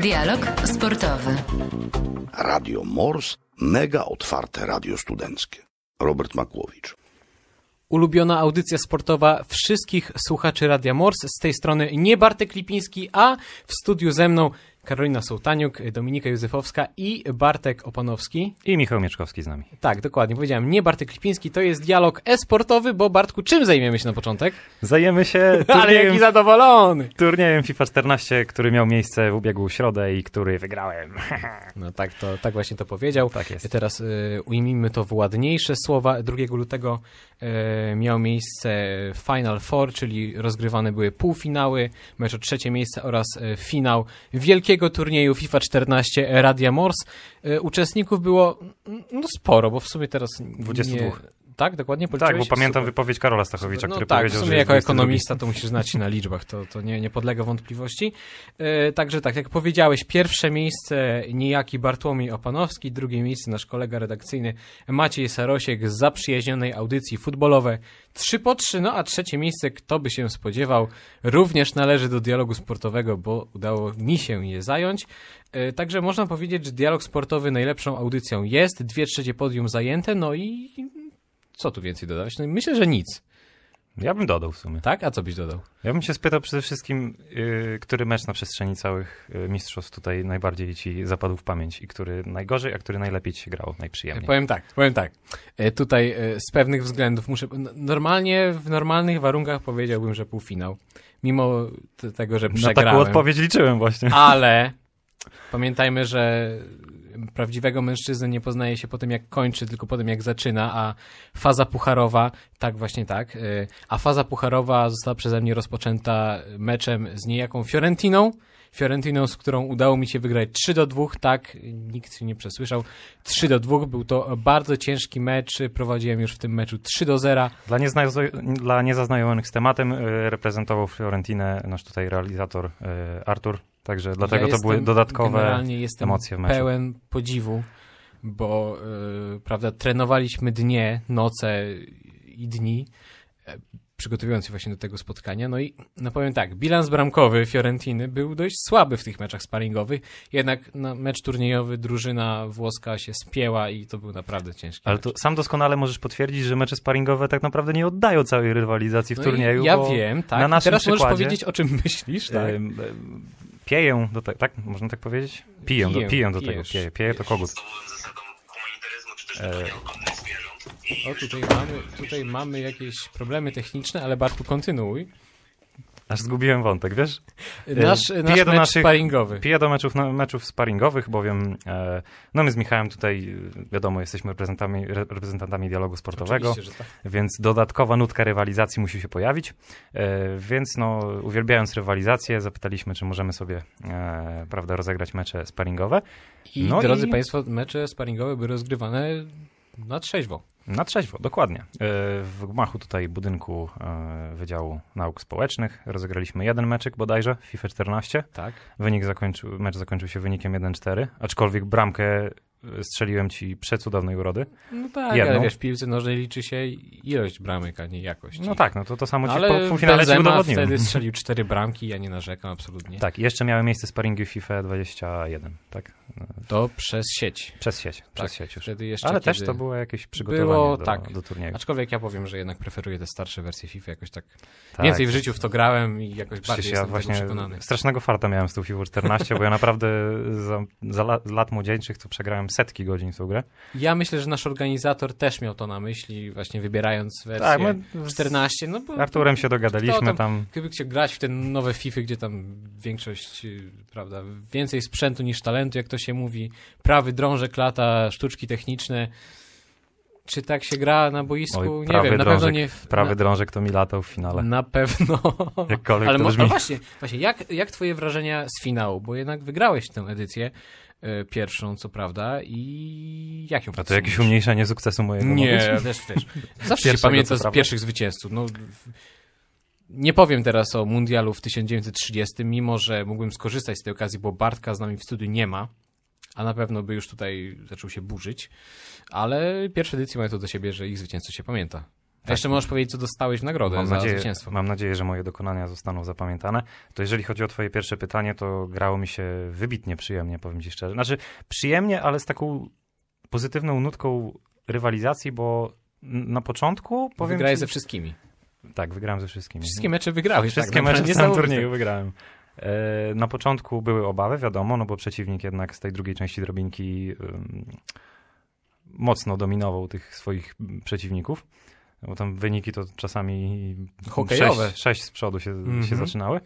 Dialog sportowy. Radio Mors, mega otwarte radio studenckie. Robert Makłowicz. Ulubiona audycja sportowa wszystkich słuchaczy Radia Mors. Z tej strony nie Bartek Lipiński, a w studiu ze mną Karolina Sołtaniuk, Dominika Józefowska i Bartek Opanowski. I Michał Mieczkowski z nami. Tak, dokładnie. Powiedziałem nie Bartek Lipiński, to jest dialog e-sportowy, bo Bartku, czym zajmiemy się na początek? Zajmiemy się Ale jaki turniejem, zadowolony! turniejem FIFA 14, który miał miejsce w ubiegłą środę i który wygrałem. No tak, to, tak właśnie to powiedział. Tak jest. Teraz y, ujmijmy to w ładniejsze słowa. 2 lutego y, miał miejsce Final Four, czyli rozgrywane były półfinały, mecz o trzecie miejsce oraz y, finał wielkiego turnieju FIFA 14 Radia Mors. Y, uczestników było mm, no sporo, bo w sumie teraz 22. Nie, tak, dokładnie tak, bo policzyłeś? pamiętam Super. wypowiedź Karola Stachowicza, No który tak, powiedział, w że sumie jest jako 22. ekonomista to musisz znać się na liczbach, to, to nie, nie podlega wątpliwości. E, także tak, jak powiedziałeś, pierwsze miejsce niejaki Bartłomiej Opanowski, drugie miejsce nasz kolega redakcyjny Maciej Sarosiek z zaprzyjaźnionej audycji futbolowe 3 po 3, no a trzecie miejsce, kto by się spodziewał, również należy do dialogu sportowego, bo udało mi się je zająć. E, Także można powiedzieć, że dialog sportowy najlepszą audycją jest, dwie trzecie podium zajęte, no i co tu więcej dodać? No i myślę, że nic. Ja bym dodał w sumie. Tak? A co byś dodał? Ja bym się spytał przede wszystkim, yy, który mecz na przestrzeni całych yy, mistrzostw tutaj najbardziej ci zapadł w pamięć i który najgorzej, a który najlepiej ci się grało, najprzyjemniej. Powiem tak, powiem tak. E, Tutaj e, z pewnych względów muszę. Normalnie, w normalnych warunkach powiedziałbym, że półfinał. Mimo tego, że Na przegrałem. taką odpowiedź liczyłem właśnie. Ale pamiętajmy, że prawdziwego mężczyznę nie poznaje się po tym, jak kończy, tylko po tym, jak zaczyna, a faza pucharowa, tak właśnie tak, y, a faza pucharowa została przeze mnie rozpoczęta meczem z niejaką Fiorentiną, Fiorentiną, z którą udało mi się wygrać 3 do 2, tak, nikt się nie przesłyszał, 3 do 2, był to bardzo ciężki mecz, prowadziłem już w tym meczu 3 do 0, Dla, niezna- dla niezaznajomych z tematem yy, reprezentował Fiorentinę nasz tutaj realizator yy, Artur, także dlatego ja to były dodatkowe emocje w meczu. pełen podziwu, bo y, prawda, trenowaliśmy dnie, noce i dni, e, przygotowując się właśnie do tego spotkania. No i no powiem tak, bilans bramkowy Fiorentiny był dość słaby w tych meczach sparingowych, jednak na mecz turniejowy drużyna włoska się spięła i to był naprawdę ciężki Ale to sam doskonale możesz potwierdzić, że mecze sparingowe tak naprawdę nie oddają całej rywalizacji w No turnieju. Ja wiem, tak. Na naszym teraz możesz powiedzieć, o czym myślisz, tak? Ym, ym, Pieję do tego, tak? Można tak powiedzieć? Piję, Piję, do, piję do tego, pieję, pieję to kogut. O, tutaj mamy, tutaj mamy jakieś problemy techniczne, ale Bartku, kontynuuj. Aż zgubiłem wątek, wiesz? Nasz, piję nasz do mecz naszych- sparingowy. Piję do meczów, na, meczów sparingowych, bowiem e, no my z Michałem tutaj, e, wiadomo, jesteśmy reprezentantami, re- reprezentantami dialogu sportowego, tak. więc dodatkowa nutka rywalizacji musi się pojawić. E, więc no, uwielbiając rywalizację, zapytaliśmy, czy możemy sobie e, prawda, rozegrać mecze sparingowe. I No drodzy i- Państwo, mecze sparingowe były rozgrywane na trzeźwo. Na trzeźwo, dokładnie. E, W gmachu tutaj budynku e, Wydziału Nauk Społecznych rozegraliśmy jeden meczyk bodajże, FIFA 14. Tak. Wynik zakończył, mecz zakończył się wynikiem 1-4, aczkolwiek bramkę strzeliłem ci przecudownej urody. No tak, Jedną. ale wiesz, w piłce nożnej liczy się ilość bramek, a nie jakość. No tak, no to to samo ci ale po półfinale ci Benzema udowodniłem. wtedy strzelił cztery bramki, ja nie narzekam absolutnie. Tak, jeszcze miały miejsce sparingi FIFA 21, tak? To przez sieć. Przez sieć, przez Tak, sieć już. Wtedy jeszcze Ale też to było jakieś przygotowanie Było, do, tak. do turnieju. Aczkolwiek ja powiem, że jednak preferuję te starsze wersje FIFA, jakoś tak, Tak. więcej w życiu w to grałem i jakoś Przecież bardziej ja jestem właśnie przekonany. strasznego farta miałem z tą FIFA 14, bo ja naprawdę za, za la, lat młodzieńczych to przegrałem setki godzin tą grę. Ja myślę, że nasz organizator też miał to na myśli, właśnie wybierając wersję Tak, my z 14, no bo Arturem się dogadaliśmy tam- tam. Gdyby chciał grać w te nowe FIFA, gdzie tam większość, y, prawda, więcej sprzętu niż talentu, jak to się mówi, prawy drążek lata, sztuczki techniczne. Czy tak się gra na boisku? Oj, nie wiem, na pewno drążek, nie. w- Prawy na, drążek to mi latał w finale. na pewno. Jakkolwiek Ale to brzmi. a właśnie, właśnie jak, jak twoje wrażenia z finału? Bo jednak wygrałeś tę edycję pierwszą, co prawda, i jak ją A to jakieś umniejszenie sukcesu mojego Nie, mówić? też wiesz. Zawsze się pamięta z pierwszych zwycięzców. No, nie powiem teraz o mundialu w 1930, mimo że mógłbym skorzystać z tej okazji, bo Bartka z nami w studiu nie ma, a na pewno by już tutaj zaczął się burzyć. Ale pierwsze edycje mają to do siebie, że ich zwycięzców się pamięta. A jeszcze możesz powiedzieć, co dostałeś w nagrodę Mam za nadzieję, zwycięstwo. mam nadzieję, że moje dokonania zostaną zapamiętane. To jeżeli chodzi o twoje pierwsze pytanie, to grało mi się wybitnie przyjemnie, powiem ci szczerze. Znaczy przyjemnie, ale z taką pozytywną nutką rywalizacji, bo na początku powiem Wygrałeś ci, ze wszystkimi. Tak, wygrałem ze wszystkimi. Wszystkie mecze wygrałeś. Wszystkie tak, mecze w Niesamowite. turnieju wygrałem. E, Na początku były obawy, wiadomo, no bo przeciwnik jednak z tej drugiej części drobinki mocno dominował tych swoich mm, przeciwników. Bo tam wyniki to czasami Hokejowe. 6, sześć z przodu się, Mhm. się zaczynały.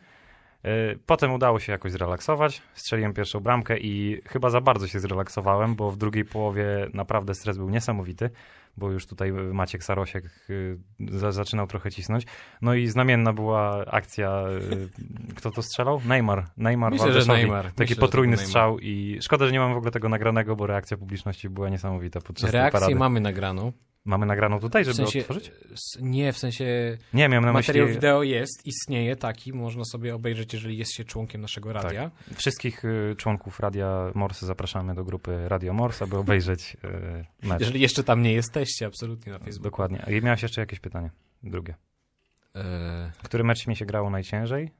E, Potem udało się jakoś zrelaksować. Strzeliłem pierwszą bramkę i chyba za bardzo się zrelaksowałem, bo w drugiej połowie naprawdę stres był niesamowity, bo już tutaj Maciek Sarosiek y, za- zaczynał trochę cisnąć. No i znamienna była akcja, y, kto to strzelał? Neymar. Neymar Myślę, że. Neymar. Taki Myślę, potrójny był strzał i szkoda, że nie mam w ogóle tego nagranego, bo reakcja publiczności była niesamowita podczas tej Reakcję parady. mamy nagraną. Mamy nagraną tutaj, W żeby sensie, otworzyć? nie, w sensie Nie, miałem na myśli materiał wideo jest, istnieje taki, można sobie obejrzeć, jeżeli jest się członkiem naszego Tak. radia. wszystkich y, członków Radia Morse zapraszamy do grupy Radio Morse, aby obejrzeć y, mecz. Jeżeli jeszcze tam nie jesteście, absolutnie na Facebooku. Dokładnie. I miałeś jeszcze jakieś pytanie? Drugie. E, Który mecz mi się grało najciężej?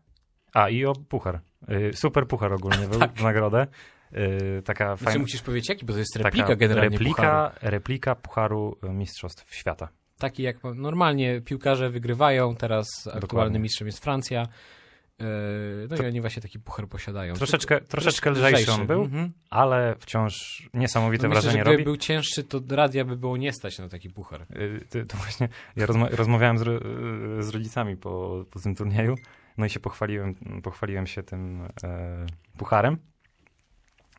A, i o puchar. Y, super puchar ogólnie był w nagrodę. Y, taka znaczy fajna... musisz powiedzieć jaki, bo to jest replika generalnie replika, pucharu. replika pucharu Mistrzostw Świata. Taki jak normalnie piłkarze wygrywają, teraz aktualnym Dokładnie. mistrzem jest Francja. E, no To- i oni właśnie taki puchar posiadają. Troszeczkę, troszeczkę lżejszy on był, Mhm. ale wciąż niesamowite No myślę, że wrażenie gdyby robi. był cięższy, to radia by było nie stać na taki puchar. Y, To właśnie, ja rozma rozmawiałem z, ro y, z rodzicami po, po tym turnieju, no i się pochwaliłem, pochwaliłem się tym e, pucharem.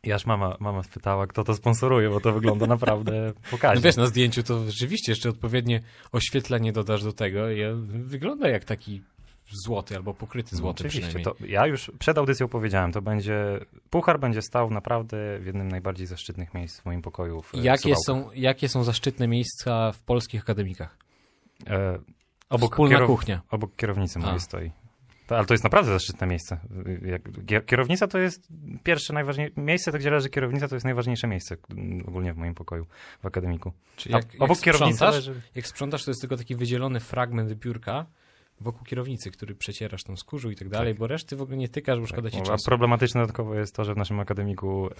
I aż mama, mama spytała, kto to sponsoruje, bo to wygląda naprawdę No pokaźnie. wiesz, na zdjęciu to rzeczywiście jeszcze odpowiednie oświetlenie dodasz do tego i wygląda jak taki złoty albo pokryty złoty No, Oczywiście, to ja już przed audycją powiedziałem, to będzie, puchar będzie stał naprawdę w jednym najbardziej zaszczytnych miejsc w moim pokoju w, Jakie są, jakie są zaszczytne miejsca w polskich akademikach? E, obok, Wspólna kierow- kuchnia. obok kierownicy mojej stoi. Ale to jest naprawdę zaszczytne miejsce. Jak, kie- kierownica to jest pierwsze najważniejsze, miejsce, to gdzie leży kierownica, to jest najważniejsze miejsce ogólnie w moim pokoju w akademiku. Czyli A jak, jak obok kierownicy sprzątasz, leży... jak sprzątasz, to jest tylko taki wydzielony fragment biurka wokół kierownicy, który przecierasz tam skórzu i tak dalej, bo reszty w ogóle nie tykasz, bo szkoda ci Tak, a czasu. problematyczne dodatkowo jest to, że w naszym akademiku e,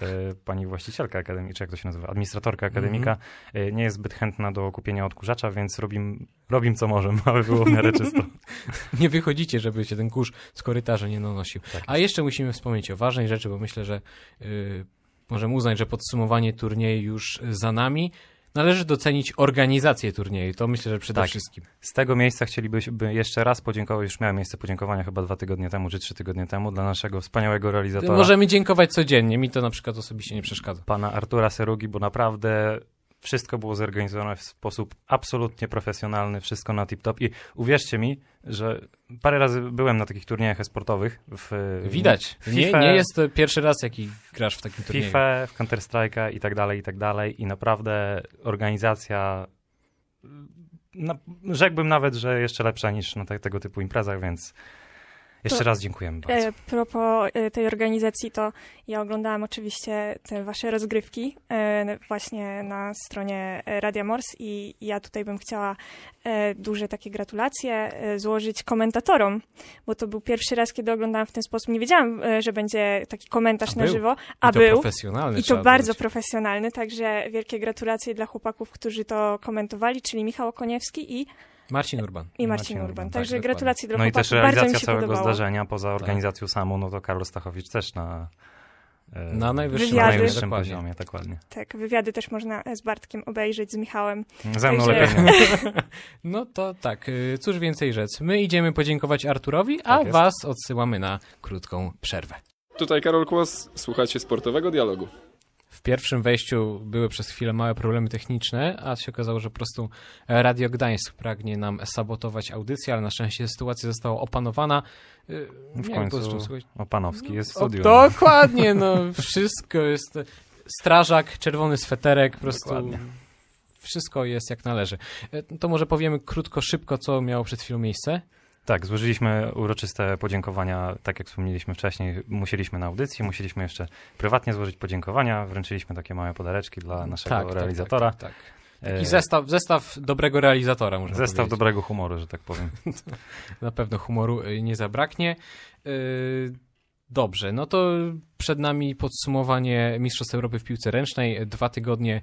pani właścicielka akademii, czy jak to się nazywa, administratorka akademika Mhm. e, nie jest zbyt chętna do kupienia odkurzacza, więc robim, robim co możemy, aby było w miarę czysto. Nie wychodzicie, żeby się ten kurz z korytarza nie nanosił. Tak A jeszcze musimy wspomnieć o ważnej rzeczy, bo myślę, że yy, możemy uznać, że podsumowanie turnieju już za nami. Należy docenić organizację turnieju. To myślę, że przede Tak. wszystkim. Z tego miejsca chcielibyśmy jeszcze raz podziękować, już miałem miejsce podziękowania chyba dwa tygodnie temu, czy trzy tygodnie temu, dla naszego wspaniałego realizatora. Możemy dziękować codziennie. Mi to na przykład osobiście nie przeszkadza. pana Artura Serugi, bo naprawdę wszystko było zorganizowane w sposób absolutnie profesjonalny, wszystko na tip-top i uwierzcie mi, że parę razy byłem na takich turniejach e-sportowych. W, Widać. w Nie, FIFA, nie jest to pierwszy raz, jaki grasz w takim w turnieju. FIFA, w Counter-Strike'a i tak dalej, i tak dalej i naprawdę organizacja na, rzekłbym nawet, że jeszcze lepsza niż na te, tego typu imprezach, więc jeszcze raz dziękujemy bardzo. E, propos e, tej organizacji, to ja oglądałam oczywiście te wasze rozgrywki e, właśnie na stronie Radia Mors i ja tutaj bym chciała e, duże takie gratulacje złożyć komentatorom, bo to był pierwszy raz, kiedy oglądałam w ten sposób. Nie wiedziałam, że będzie taki komentarz A na był. żywo, I a to był. profesjonalny I to bardzo profesjonalny, także wielkie gratulacje dla chłopaków, którzy to komentowali, czyli Michał Okoniewski i, Marcin Urban. i Marcin, Marcin Urban. Urban, Także tak, gratulacje dla No i też realizacja całego podobało. zdarzenia, poza organizacją samą, no to Karol Stachowicz też na, e, Na najwyższym, Wywiady. na najwyższym dokładnie. poziomie, dokładnie. Tak, wywiady też można z Bartkiem obejrzeć, z Michałem. Ze mną Także- lepiej. No to tak, y, cóż więcej rzec. My idziemy podziękować Arturowi, a Tak was odsyłamy na krótką przerwę. Tutaj Karol Kłos, słuchacie sportowego dialogu. W pierwszym wejściu były przez chwilę małe problemy techniczne, a się okazało, że po prostu Radio Gdańsk pragnie nam sabotować audycję, ale na szczęście sytuacja została opanowana. Y, W nie końcu. Opanowski jest w O, studiu. dokładnie, no wszystko jest. Strażak, czerwony sweterek, po prostu. Dokładnie. Wszystko jest jak należy. E, To może powiemy krótko, szybko, co miało przed chwilą miejsce. Tak, złożyliśmy uroczyste podziękowania, tak jak wspomnieliśmy wcześniej, musieliśmy na audycji, musieliśmy jeszcze prywatnie złożyć podziękowania, wręczyliśmy takie małe podareczki dla naszego Tak, tak, realizatora. Tak, tak, tak. Taki zestaw, zestaw dobrego realizatora, można Zestaw powiedzieć. dobrego humoru, że tak powiem. Na pewno humoru y, nie zabraknie. Dobrze, no to przed nami podsumowanie Mistrzostw Europy w piłce ręcznej. Dwa tygodnie,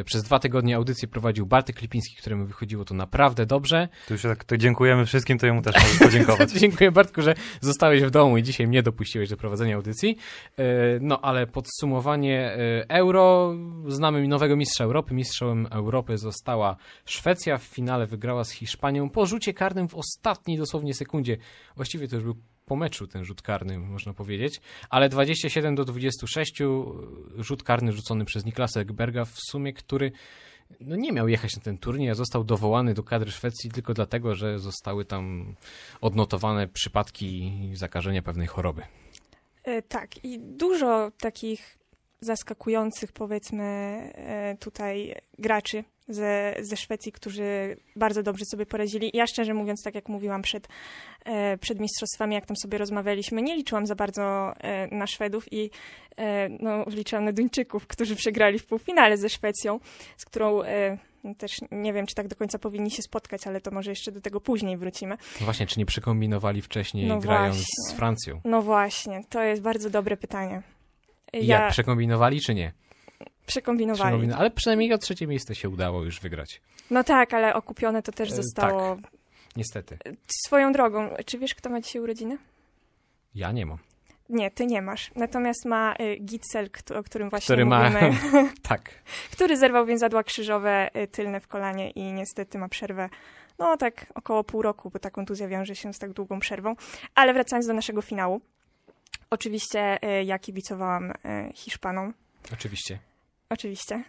y, przez dwa tygodnie audycję prowadził Bartek Lipiński, któremu wychodziło to naprawdę dobrze. Tu już jak to dziękujemy wszystkim, to jemu też możesz podziękować. Dziękuję Bartku, że zostałeś w domu i dzisiaj mnie dopuściłeś do prowadzenia audycji. Y, No ale podsumowanie y, Euro. Znamy nowego mistrza Europy. Mistrzem Europy została Szwecja. W finale wygrała z Hiszpanią po rzucie karnym w ostatniej dosłownie sekundzie. Właściwie to już był po meczu ten rzut karny, można powiedzieć. Ale 27 do 26 y, rzut karny rzucony przez Niklasa Ekberga w sumie, który no nie miał jechać na ten turniej, a został dowołany do kadry Szwecji tylko dlatego, że zostały tam odnotowane przypadki zakażenia pewnej choroby. E, Tak, i dużo takich zaskakujących, powiedzmy, e, tutaj graczy ze, ze Szwecji, którzy bardzo dobrze sobie poradzili. Ja szczerze mówiąc, tak jak mówiłam przed, e, przed mistrzostwami, jak tam sobie rozmawialiśmy, nie liczyłam za bardzo e, na Szwedów i e, no, liczyłam na Duńczyków, którzy przegrali w półfinale ze Szwecją, z którą no, też nie wiem, czy tak do końca powinni się spotkać, ale to może jeszcze do tego później wrócimy. No właśnie, czy nie przekombinowali wcześniej No grając właśnie. z Francją? No właśnie, to jest bardzo dobre pytanie. Jak, przekombinowali czy nie? Przekombinowali. Przekombin- Ale przynajmniej o trzecie miejsce się udało już wygrać. No tak, ale okupione to też E, zostało. Niestety. Swoją drogą, czy wiesz, kto ma dzisiaj urodziny? Ja nie mam. Nie, ty nie masz. Natomiast ma y, Gitzel, o którym właśnie Który ma... mówimy, tak. który zerwał więzadła krzyżowe y, tylne w kolanie i niestety ma przerwę, no tak około pół roku, bo ta kontuzja wiąże się z tak długą przerwą. Ale wracając do naszego finału. Oczywiście ja kibicowałam Hiszpanom. Oczywiście. Oczywiście.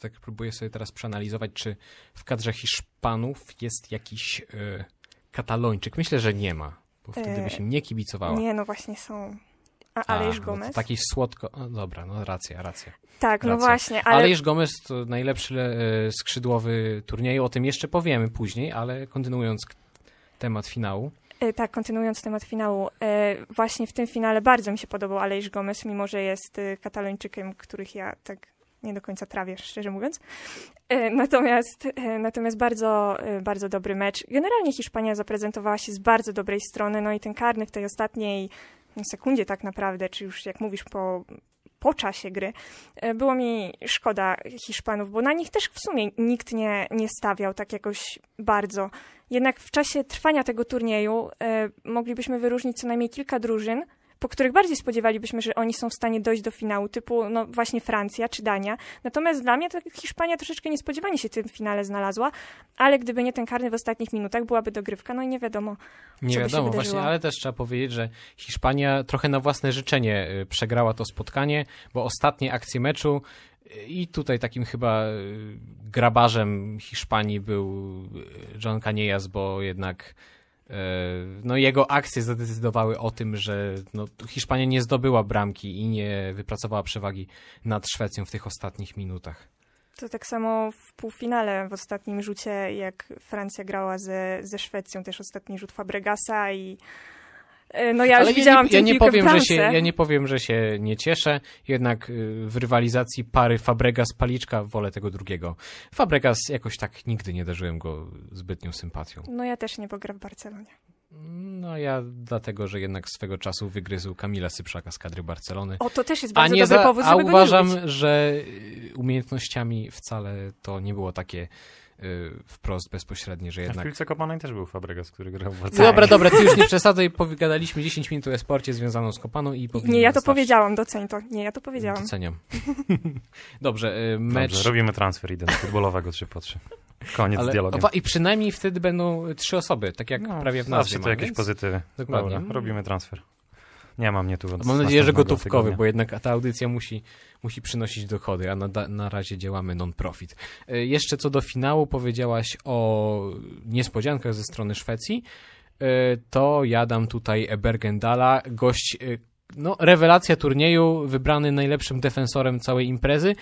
Tak próbuję sobie teraz przeanalizować, czy w kadrze Hiszpanów jest jakiś y, katalończyk. Myślę, że nie ma, bo wtedy by E, się nie kibicowała. Nie, no właśnie są. A Alejż no Gomez? Taki słodko... Dobra, no racja, racja. Tak, no racja. właśnie, ale... Alejż Gomez to najlepszy e, skrzydłowy turnieju, o tym jeszcze powiemy później, ale kontynuując temat finału. E, Tak, kontynuując temat finału, e, właśnie w tym finale bardzo mi się podobał Alejż Gomez, mimo że jest e, katalończykiem, których ja tak nie do końca trawię, szczerze mówiąc. Natomiast, natomiast bardzo, bardzo dobry mecz. Generalnie Hiszpania zaprezentowała się z bardzo dobrej strony, no i ten karny w tej ostatniej no, sekundzie tak naprawdę, czy już jak mówisz po, po czasie gry, e, było mi szkoda Hiszpanów, bo na nich też w sumie nikt nie, nie stawiał tak jakoś bardzo. Jednak w czasie trwania tego turnieju e, moglibyśmy wyróżnić co najmniej kilka drużyn, po których bardziej spodziewalibyśmy, że oni są w stanie dojść do finału, typu no właśnie Francja czy Dania. Natomiast dla mnie to Hiszpania troszeczkę niespodziewanie się w tym finale znalazła, ale gdyby nie ten karny w ostatnich minutach, byłaby dogrywka, no i nie wiadomo. Nie Co by się wiadomo, właśnie, ale też trzeba powiedzieć, że Hiszpania trochę na własne życzenie y, przegrała to spotkanie, bo ostatnie akcje meczu y, i tutaj takim chyba y, grabarzem Hiszpanii był John Canellas, bo jednak no jego akcje zadecydowały o tym, że no, Hiszpania nie zdobyła bramki i nie wypracowała przewagi nad Szwecją w tych ostatnich minutach. To tak samo w półfinale, w ostatnim rzucie, jak Francja grała ze, ze Szwecją, też ostatni rzut Fabregasa i e, no ja już Ale widziałam ja nie, ja nie powiem, że się, ja nie powiem, że się nie cieszę, jednak y, w rywalizacji pary Fabregas-Paliczka wolę tego drugiego. Fabregas jakoś tak nigdy nie darzyłem go zbytnią sympatią. No ja też nie, bo gra w Barcelonie. No ja dlatego, że jednak swego czasu wygryzł Kamila Syprzaka z kadry Barcelony. O, to też jest A, bardzo dobry za, powód, a żeby nie uważam, że y, umiejętnościami wcale to nie było takie wprost bezpośrednie, że A w jednak... piłce kopanej też był Fabregas, który grał w Barcelonie. Dobra, dobra, ty już nie przesadzaj, pogadaliśmy 10 minut o e-sporcie związaną z kopaną i Nie, ja to wystarczyć. powiedziałam, doceń to. Nie, ja to powiedziałam. Doceniam. Dobrze, y, mecz... Dobrze, robimy transfer idę do futbolowego 3 po 3. Koniec Ale, owa- I przynajmniej wtedy będą y, trzy osoby, tak jak No, prawie w nazwie Zawsze to jakieś więc pozytywy. Dokładnie. Dobra, robimy transfer. Nie mam mnie tu od Mam nadzieję, że gotówkowy, bo jednak ta audycja musi, musi przynosić dochody, a na, na razie działamy non-profit. Y, Jeszcze co do finału powiedziałaś o niespodziankach ze strony Szwecji, y, to ja dam tutaj Bergendala, gość, y, no rewelacja turnieju, wybrany najlepszym defensorem całej imprezy.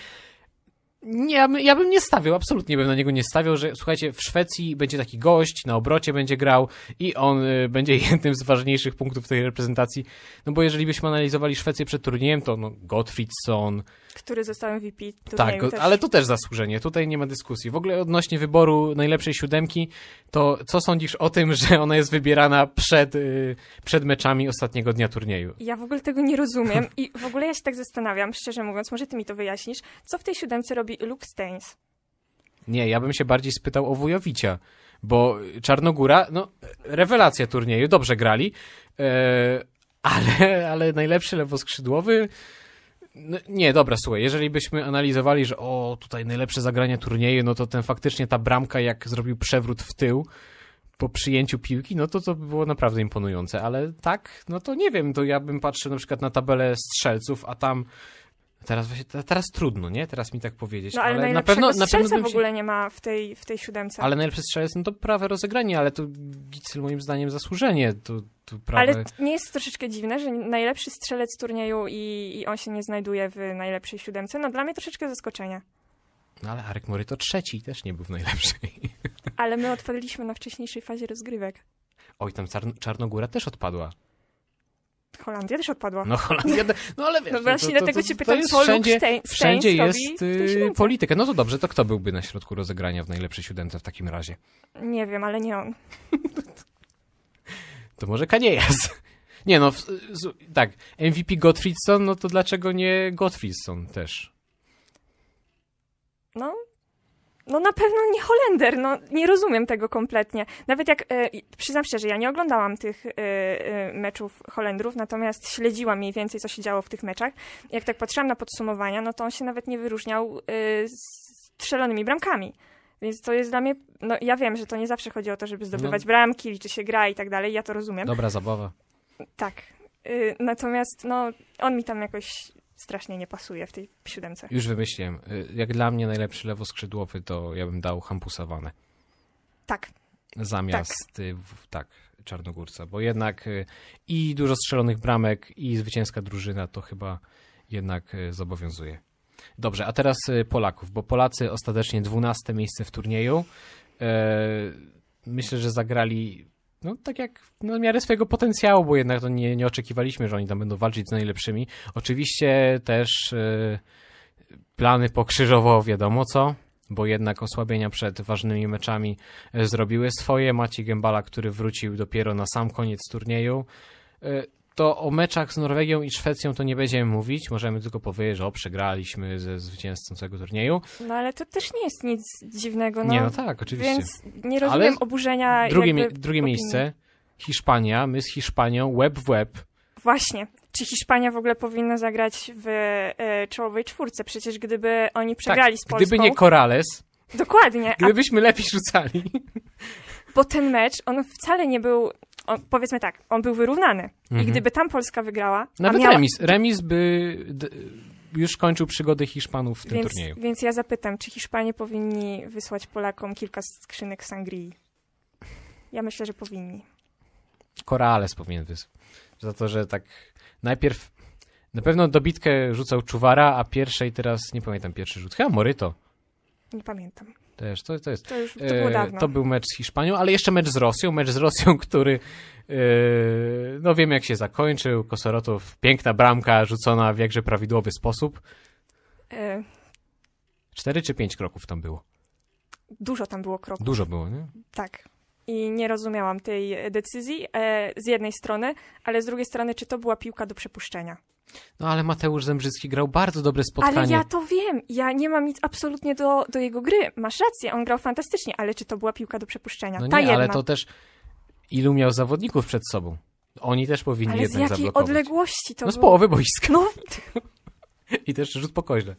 Nie, ja, bym- ja bym nie stawiał, absolutnie bym na niego nie stawiał, że słuchajcie, w Szwecji będzie taki gość, na obrocie będzie grał i on y, będzie jednym z ważniejszych punktów tej reprezentacji. No bo jeżeli byśmy analizowali Szwecję przed turniejem, to no Gottfriedson, Który został MVP tak, go, też. ale to też zasłużenie, tutaj nie ma dyskusji. W ogóle odnośnie wyboru najlepszej siódemki, to co sądzisz o tym, że ona jest wybierana przed, y, przed meczami ostatniego dnia turnieju? Ja w ogóle tego nie rozumiem i w ogóle ja się tak zastanawiam, szczerze mówiąc, może ty mi to wyjaśnisz, co w tej siódemce robi Luke Staines? Nie, ja bym się bardziej spytał o Wujowicia, bo Czarnogóra, no, rewelacja turnieju, dobrze grali, e, ale, ale najlepszy lewoskrzydłowy... No, nie, dobra, słuchaj, jeżeli byśmy analizowali, że o, tutaj najlepsze zagrania turnieju, no to ten faktycznie ta bramka, jak zrobił przewrót w tył po przyjęciu piłki, no to to by było naprawdę imponujące, ale tak, no to nie wiem, to ja bym patrzył na przykład na tabelę strzelców, a tam teraz właśnie, te- teraz trudno, nie? Teraz mi tak powiedzieć, No ale, ale na pewno, na pewno bym w się... ogóle nie ma w tej, w tej siódemce. Ale najlepszy strzelec, no to prawe rozegranie, ale to Gitzel moim zdaniem zasłużenie. To, to prawe... Ale nie jest to troszeczkę dziwne, że najlepszy strzelec turnieju i, i on się nie znajduje w najlepszej siódemce? No dla mnie troszeczkę zaskoczenie. No ale Arek Mory to trzeci też nie był w najlepszej. Ale my odpadliśmy na wcześniejszej fazie rozgrywek. Oj, tam Czarn- Czarnogóra też odpadła. Holandia też odpadła. No Holandia, no ale wiesz, No właśnie to, to, dlatego cię pytam, co wszędzie, Stein- wszędzie Steins jest y, polityka. No to dobrze, to kto byłby na środku rozegrania w najlepszej siódemce w takim razie? Nie wiem, ale nie on. To może Kaniejas. Nie no, tak, MVP Gottfriedson, no to dlaczego nie Gottfriedson też? No, no na pewno nie Holender, no nie rozumiem tego kompletnie. Nawet jak, e, przyznam szczerze, ja nie oglądałam tych e, e, meczów Holendrów, natomiast śledziłam mniej więcej, co się działo w tych meczach. Jak tak patrzyłam na podsumowania, no to on się nawet nie wyróżniał e, z strzelonymi bramkami. Więc to jest dla mnie, no ja wiem, że to nie zawsze chodzi o to, żeby zdobywać No. bramki, liczy się gra i tak dalej, ja to rozumiem. Dobra zabawa. Tak. Y, natomiast, no, on mi tam jakoś strasznie nie pasuje w tej siódemce. Już wymyśliłem. Y, Jak dla mnie najlepszy lewoskrzydłowy to ja bym dał Hampusa Wanę. Tak. zamiast y, w, tak, Czarnogórca, bo jednak y, i dużo strzelonych bramek i zwycięska drużyna to chyba jednak y, zobowiązuje. Dobrze, a teraz y, Polaków, bo Polacy ostatecznie 12 miejsce w turnieju. Myślę, że zagrali no tak jak no, w miarę swojego potencjału, bo jednak to nie, nie oczekiwaliśmy, że oni tam będą walczyć z najlepszymi. Oczywiście też y, plany pokrzyżowo wiadomo co, bo jednak osłabienia przed ważnymi meczami e, zrobiły swoje. Maciej Gębala, który wrócił dopiero na sam koniec turnieju. E, To o meczach z Norwegią i Szwecją to nie będziemy mówić. Możemy tylko powiedzieć, że o, przegraliśmy ze zwycięzcą całego turnieju. No ale to też nie jest nic dziwnego, no. Nie, no tak, oczywiście. Więc nie rozumiem Ale oburzenia. Drugie, mie- drugie miejsce. Hiszpania, my z Hiszpanią, web w web. Właśnie. Czy Hiszpania w ogóle powinna zagrać w e, czołowej czwórce? Przecież gdyby oni przegrali z tak, Polską... gdyby nie Corrales, Dokładnie. A, gdybyśmy lepiej rzucali. bo ten mecz, on wcale nie był... On, powiedzmy tak, on był wyrównany. I Mhm. gdyby tam Polska wygrała... Nawet miała, remis. Remis by już kończył przygody Hiszpanów w tym Więc, turnieju. więc ja zapytam, czy Hiszpanie powinni wysłać Polakom kilka skrzynek sangrii? Ja myślę, że powinni. Corrales powinien wysłać. Za to, że tak najpierw na pewno dobitkę rzucał Czuwara, a pierwszej teraz, nie pamiętam, pierwszy rzut. Chyba Moryto. Nie pamiętam. Też, to, to jest. To już to E, było dawno. To był mecz z Hiszpanią, ale jeszcze mecz z Rosją. Mecz z Rosją, który e, no wiem jak się zakończył. Kosorotow, piękna bramka rzucona w jakże prawidłowy sposób. E, Cztery czy pięć kroków tam było? dużo tam było kroków. Dużo było, nie? Tak. I nie rozumiałam tej decyzji e, z jednej strony, ale z drugiej strony, czy to była piłka do przepuszczenia. No ale Mateusz Zembrzycki grał bardzo dobre spotkanie. Ale ja to wiem. Ja nie mam nic absolutnie do, do jego gry. Masz rację, on grał fantastycznie, ale czy to była piłka do przepuszczenia? No Ta nie, jedna. ale to też ilu miał zawodników przed sobą. Oni też powinni ale z jednak jakiej zablokować. odległości to No z było? połowy boiska. No I też rzut po koźle.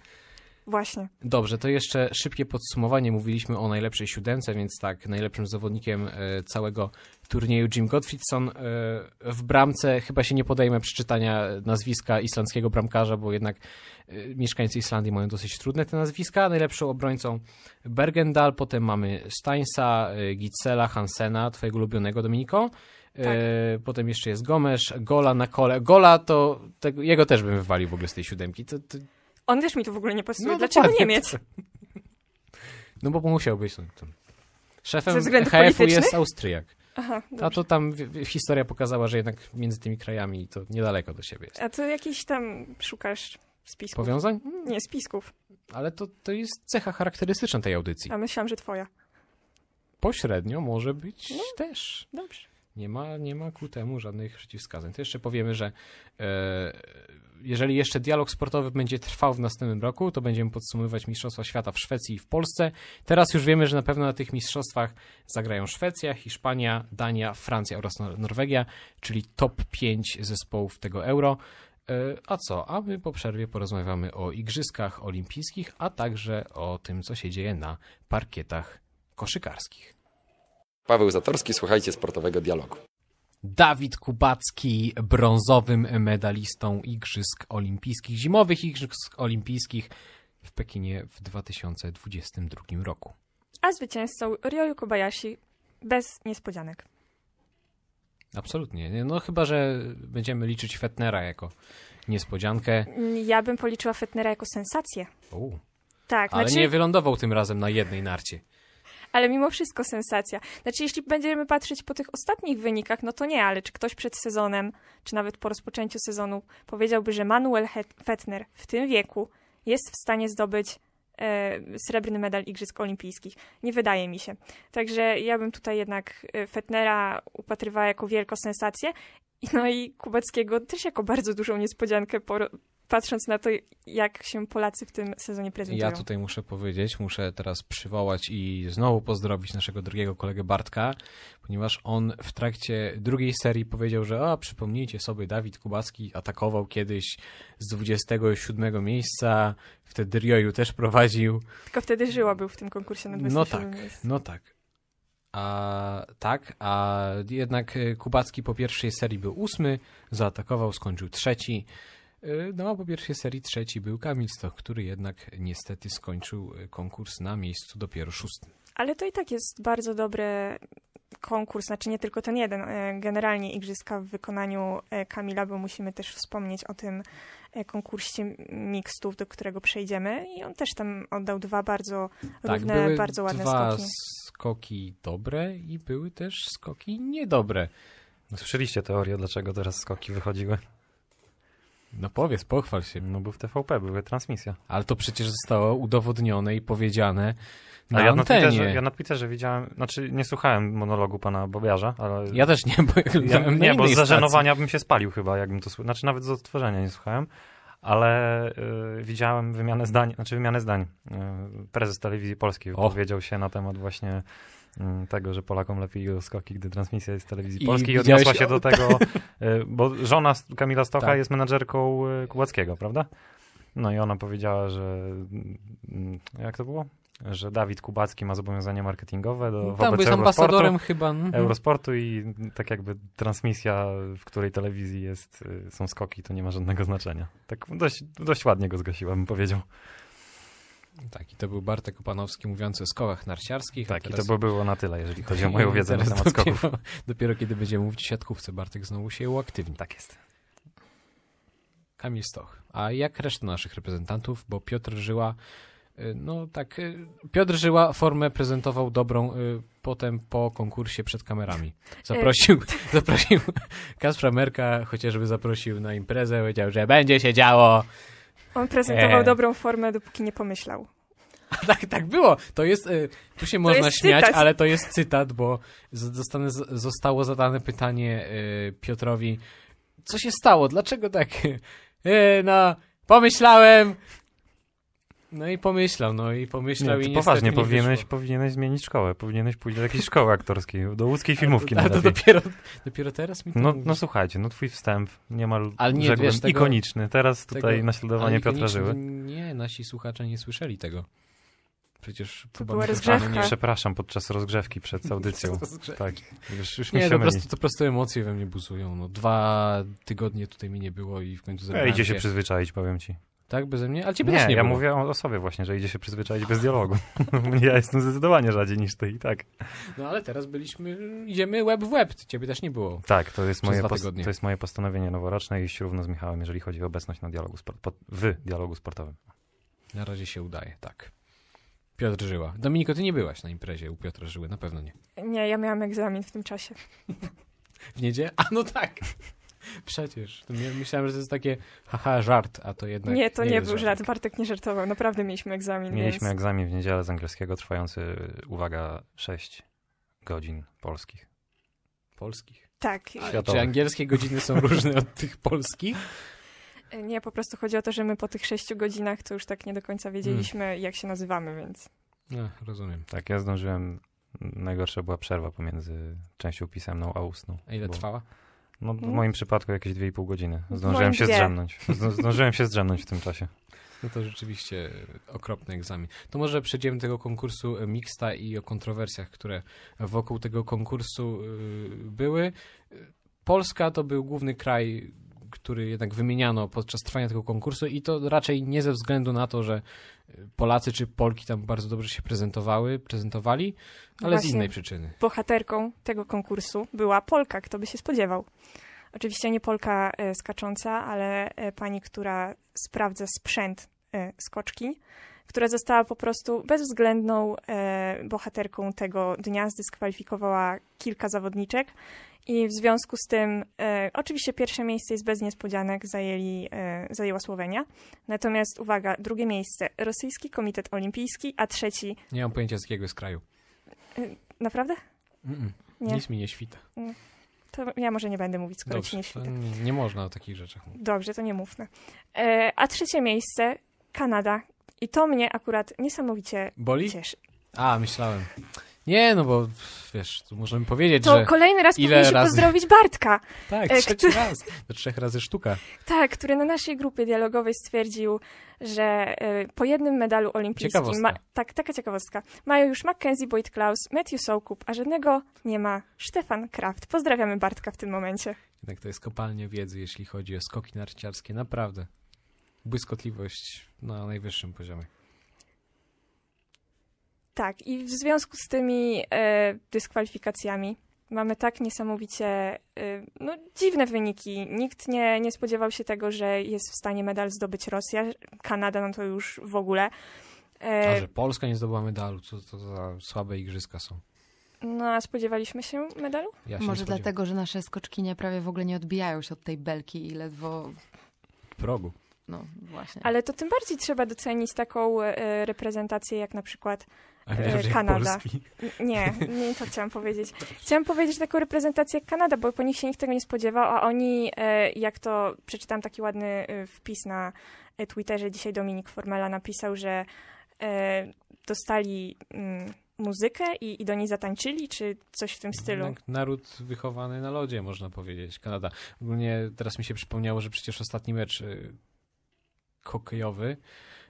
Właśnie. Dobrze, to jeszcze szybkie podsumowanie. Mówiliśmy o najlepszej siódemce, więc tak, najlepszym zawodnikiem e, całego turnieju Jim Gottfriedson. E, w bramce chyba się nie podejmę przeczytania nazwiska islandzkiego bramkarza, bo jednak e, mieszkańcy Islandii mają dosyć trudne te nazwiska. Najlepszym obrońcą Bergendal, potem mamy Steinsa, Gitsela, Hansena, twojego ulubionego Dominiko. Tak. Potem jeszcze jest Gomesz, Gola na kole. Gola to tego, jego też bym wywalił w ogóle z tej siódemki. To, to, On też mi tu w ogóle nie pasuje. no Dlaczego dokładnie. nie mieć? No bo musiał być. Tam. Szefem HF-u jest Austriak. Aha, A dobrze. to tam historia pokazała, że jednak między tymi krajami to niedaleko do siebie jest. A to jakiś tam szukasz spisków? Powiązań? Nie, spisków. Ale to, to jest cecha charakterystyczna tej audycji. A myślałam, że twoja. Pośrednio może być No. też. Dobrze. Nie ma, nie ma ku temu żadnych przeciwwskazań. To jeszcze powiemy, że e, jeżeli jeszcze dialog sportowy będzie trwał w następnym roku, to będziemy podsumowywać Mistrzostwa Świata w Szwecji i w Polsce. Teraz już wiemy, że na pewno na tych mistrzostwach zagrają Szwecja, Hiszpania, Dania, Francja oraz Nor- Norwegia, czyli top 5 zespołów tego euro. E, A co? A my po przerwie porozmawiamy o Igrzyskach Olimpijskich, a także o tym, co się dzieje na parkietach koszykarskich. Paweł Zatorski, słuchajcie sportowego dialogu. Dawid Kubacki, brązowym medalistą Igrzysk Olimpijskich, zimowych Igrzysk Olimpijskich w Pekinie w 2022 roku. A zwycięzcą Ryoyu Kobayashi bez niespodzianek. Absolutnie. nie? No chyba, że będziemy liczyć Fetnera jako niespodziankę. Ja bym policzyła Fetnera jako sensację. U, Tak, ale znaczy, nie wylądował tym razem na jednej narcie. Ale mimo wszystko sensacja. Znaczy, jeśli będziemy patrzeć po tych ostatnich wynikach, no to nie, ale czy ktoś przed sezonem, czy nawet po rozpoczęciu sezonu powiedziałby, że Manuel Fettner w tym wieku jest w stanie zdobyć e, srebrny medal Igrzysk Olimpijskich? Nie wydaje mi się. Także ja bym tutaj jednak e, Fettnera upatrywała jako wielką sensację. No i Kubackiego też jako bardzo dużą niespodziankę, poro- patrząc na to, jak się Polacy w tym sezonie prezentują. Ja tutaj muszę powiedzieć, muszę teraz przywołać i znowu pozdrowić naszego drugiego kolegę Bartka, ponieważ on w trakcie drugiej serii powiedział, że a, przypomnijcie sobie, Dawid Kubacki atakował kiedyś z 27 miejsca, wtedy Rioju też prowadził. Tylko wtedy Żyła był w tym konkursie na 27 No tak, no tak. A tak, a jednak y, Kubacki po pierwszej serii był ósmy, zaatakował, skończył trzeci. Y, No a po pierwszej serii trzeci był Kamil Stoch, który jednak niestety skończył y, konkurs na miejscu dopiero szóstym. Ale to i tak jest bardzo dobry konkurs, znaczy nie tylko ten jeden. e, Generalnie igrzyska w wykonaniu e, Kamila, bo musimy też wspomnieć o tym e, konkursie mixtów, do którego przejdziemy. I on też tam oddał dwa bardzo równe, Tak, były bardzo ładne dwa skoki. skoki dobre i były też skoki niedobre. Słyszeliście teorię, dlaczego teraz skoki wychodziły? No powiedz, pochwal się. No bo w TVP były transmisje. Ale to przecież zostało udowodnione i powiedziane na A ja na, antenie. Twitterze, ja na Twitterze widziałem, znaczy nie słuchałem monologu pana Bobiarza, ale Ja też nie, bo ja na nie, bo z stacji. zażenowania bym się spalił chyba, jakbym to słuchał. Znaczy nawet z odtworzenia nie słuchałem, ale y, widziałem wymianę zdań, znaczy wymianę zdań. Y, prezes telewizji polskiej O. wypowiedział się na temat właśnie tego, że Polakom lepiej o skoki, gdy transmisja jest z telewizji I polskiej i odniosła się do tego, y, bo żona Kamila Stocha Tak. jest menadżerką y, Kubackiego, prawda? No i ona powiedziała, że mm, jak to było? Że Dawid Kubacki ma zobowiązania marketingowe do, Tam wobec Eurosportu. ambasadorem chyba. mhm. Eurosportu i tak jakby transmisja, w której telewizji jest, y, są skoki, to nie ma żadnego znaczenia. Tak dość, dość ładnie go zgasiła, bym powiedział. Tak, i to był Bartek Opanowski mówiący o skokach narciarskich. Tak, i teraz- to by było na tyle, jeżeli chodzi o moją i wiedzę na temat skoków. dopiero, dopiero kiedy będziemy mówić o siatkówce, Bartek znowu się uaktywni. Tak jest. Kamil Stoch. A jak reszta naszych reprezentantów, bo Piotr Żyła, y, no tak, y, Piotr Żyła formę prezentował dobrą y, potem po konkursie przed kamerami. Zaprosił, zaprosił Kaspra Merka, chociażby zaprosił na imprezę, powiedział, że będzie się działo. On prezentował Eee. dobrą formę, dopóki nie pomyślał. tak, tak było. To jest, y, tu się można śmiać, cytat. ale to jest cytat, bo zostało zadane pytanie y, Piotrowi, co się stało, dlaczego tak? E, no, pomyślałem. No i pomyślał, no i pomyślał Nie, i poważnie, nie powinieneś, wyszło. powinieneś zmienić szkołę, powinieneś pójść do jakiejś szkoły aktorskiej, do łódzkiej filmówki Ale to najlepiej. dopiero, dopiero teraz mi to No, mówisz. no słuchajcie, no twój wstęp niemal Ale nie, rzekłbym wiesz, tego- ikoniczny. Teraz tutaj tego- naśladowanie Piotra Żyły. Nie, nasi słuchacze nie słyszeli tego. Przecież To była rozgrzewka. nie- Przepraszam, podczas rozgrzewki przed audycją. Tak, już, już Nie, to prostu, to po prostu emocje we mnie buzują. No, dwa tygodnie tutaj mi nie było i w końcu Ja, zebrałem idzie się się. przyzwyczaić, powiem ci. Tak, beze mnie? Ale ciebie Nie, też nie ja było. mówię o, sobie właśnie, że idzie się przyzwyczaić bez dialogu. ja jestem zdecydowanie rzadziej niż ty i tak. No ale teraz byliśmy, idziemy web w web. Ciebie też nie było. Tak, to jest, moje dwa pos- tygodnie. to jest moje postanowienie noworoczne iść równo z Michałem, jeżeli chodzi o obecność na dialogu sport- po- w dialogu sportowym. Na razie się udaje, tak. Piotr Żyła. Dominiko, ty nie byłaś na imprezie u Piotra Żyły, na pewno nie. Nie, ja miałam egzamin w tym czasie. W niedzielę? A no tak! Przecież. Myślałem, że to jest takie haha, żart, a to jednak nie, to nie, jest był żart. żart. Bartek nie żartował. Naprawdę mieliśmy egzamin, Mieliśmy więc... egzamin w niedzielę z angielskiego trwający, uwaga, 6 godzin polskich. Polskich. Tak. Światowych. czy angielskie godziny są różne od tych polskich? Nie, po prostu chodzi o to, że my po tych sześciu godzinach to już tak nie do końca wiedzieliśmy, Hmm. jak się nazywamy, więc... No, rozumiem. Tak, ja zdążyłem, najgorsza była przerwa pomiędzy częścią pisemną a ustną. A ile bo- trwała? No w Mm. moim przypadku jakieś 2,5 godziny. Zdążyłem się dwie. zdrzemnąć. Zd- Zdążyłem się zdrzemnąć w tym czasie. No to rzeczywiście okropny egzamin. To może przejdziemy do tego konkursu e, Mixta i o kontrowersjach, które wokół tego konkursu y, były. Polska to był główny kraj, który jednak wymieniano podczas trwania tego konkursu i to raczej nie ze względu na to, że y, Polacy czy Polki tam bardzo dobrze się prezentowały, prezentowali, ale z Właśnie. innej przyczyny. bohaterką tego konkursu była Polka, kto by się spodziewał. Oczywiście nie Polka e, skacząca, ale e, pani, która sprawdza sprzęt e, skoczki, która została po prostu bezwzględną e, bohaterką tego dnia, zdyskwalifikowała kilka zawodniczek i w związku z tym e, oczywiście pierwsze miejsce jest bez niespodzianek, zajęli, e, zajęła Słowenia. Natomiast uwaga, drugie miejsce Rosyjski Komitet Olimpijski, a trzeci, Nie mam pojęcia z jakiego jest kraju. naprawdę? Mm-mm. Nie. Nic mi nie świta. To ja może nie będę mówić, skoro ci Dobrze, nie to świta. nie, nie można o takich rzeczach mówić. Dobrze, to nie mówmy. E, a trzecie miejsce Kanada. I to mnie akurat niesamowicie Boli? cieszy. A, myślałem. Nie, no bo wiesz, tu możemy powiedzieć, To że... kolejny raz ile powinniśmy razy- pozdrowić Bartka, Tak, e, trzeci raz. Do trzech razy sztuka. tak, który na naszej grupie dialogowej stwierdził, że e, po jednym medalu olimpijskim... Ciekawostka. tak, taka ciekawostka. Mają już Mackenzie Boyd-Klaus, Matthew Soukup, a żadnego nie ma Stefan Kraft. Pozdrawiamy Bartka w tym momencie. Jednak to jest kopalnia wiedzy, jeśli chodzi o skoki narciarskie. Naprawdę. Błyskotliwość na najwyższym poziomie. Tak, i w związku z tymi e, dyskwalifikacjami mamy tak niesamowicie e, no, dziwne wyniki. Nikt nie, nie spodziewał się tego, że jest w stanie medal zdobyć Rosja. Kanada, no to już w ogóle. A E, że Polska nie zdobyła medalu, co to za słabe igrzyska są. no a spodziewaliśmy się medalu? Ja się Może dlatego, że nasze skoczkinie prawie w ogóle nie odbijają się od tej belki i ledwo, W progu. No właśnie. Ale to tym bardziej trzeba docenić taką e, reprezentację jak na przykład E, nie, Kanada. Polski. Nie, nie to chciałam powiedzieć. Chciałam powiedzieć taką reprezentację jak Kanada, bo po nich się nikt tego nie spodziewał, a oni, e, jak to przeczytałam taki ładny e, wpis na e, Twitterze, dzisiaj Dominik Formela napisał, że e, dostali mm, muzykę i, i do niej zatańczyli, czy coś w tym stylu. Naród wychowany na lodzie, można powiedzieć. Kanada. Ogólnie teraz mi się przypomniało, że przecież ostatni mecz y, hokejowy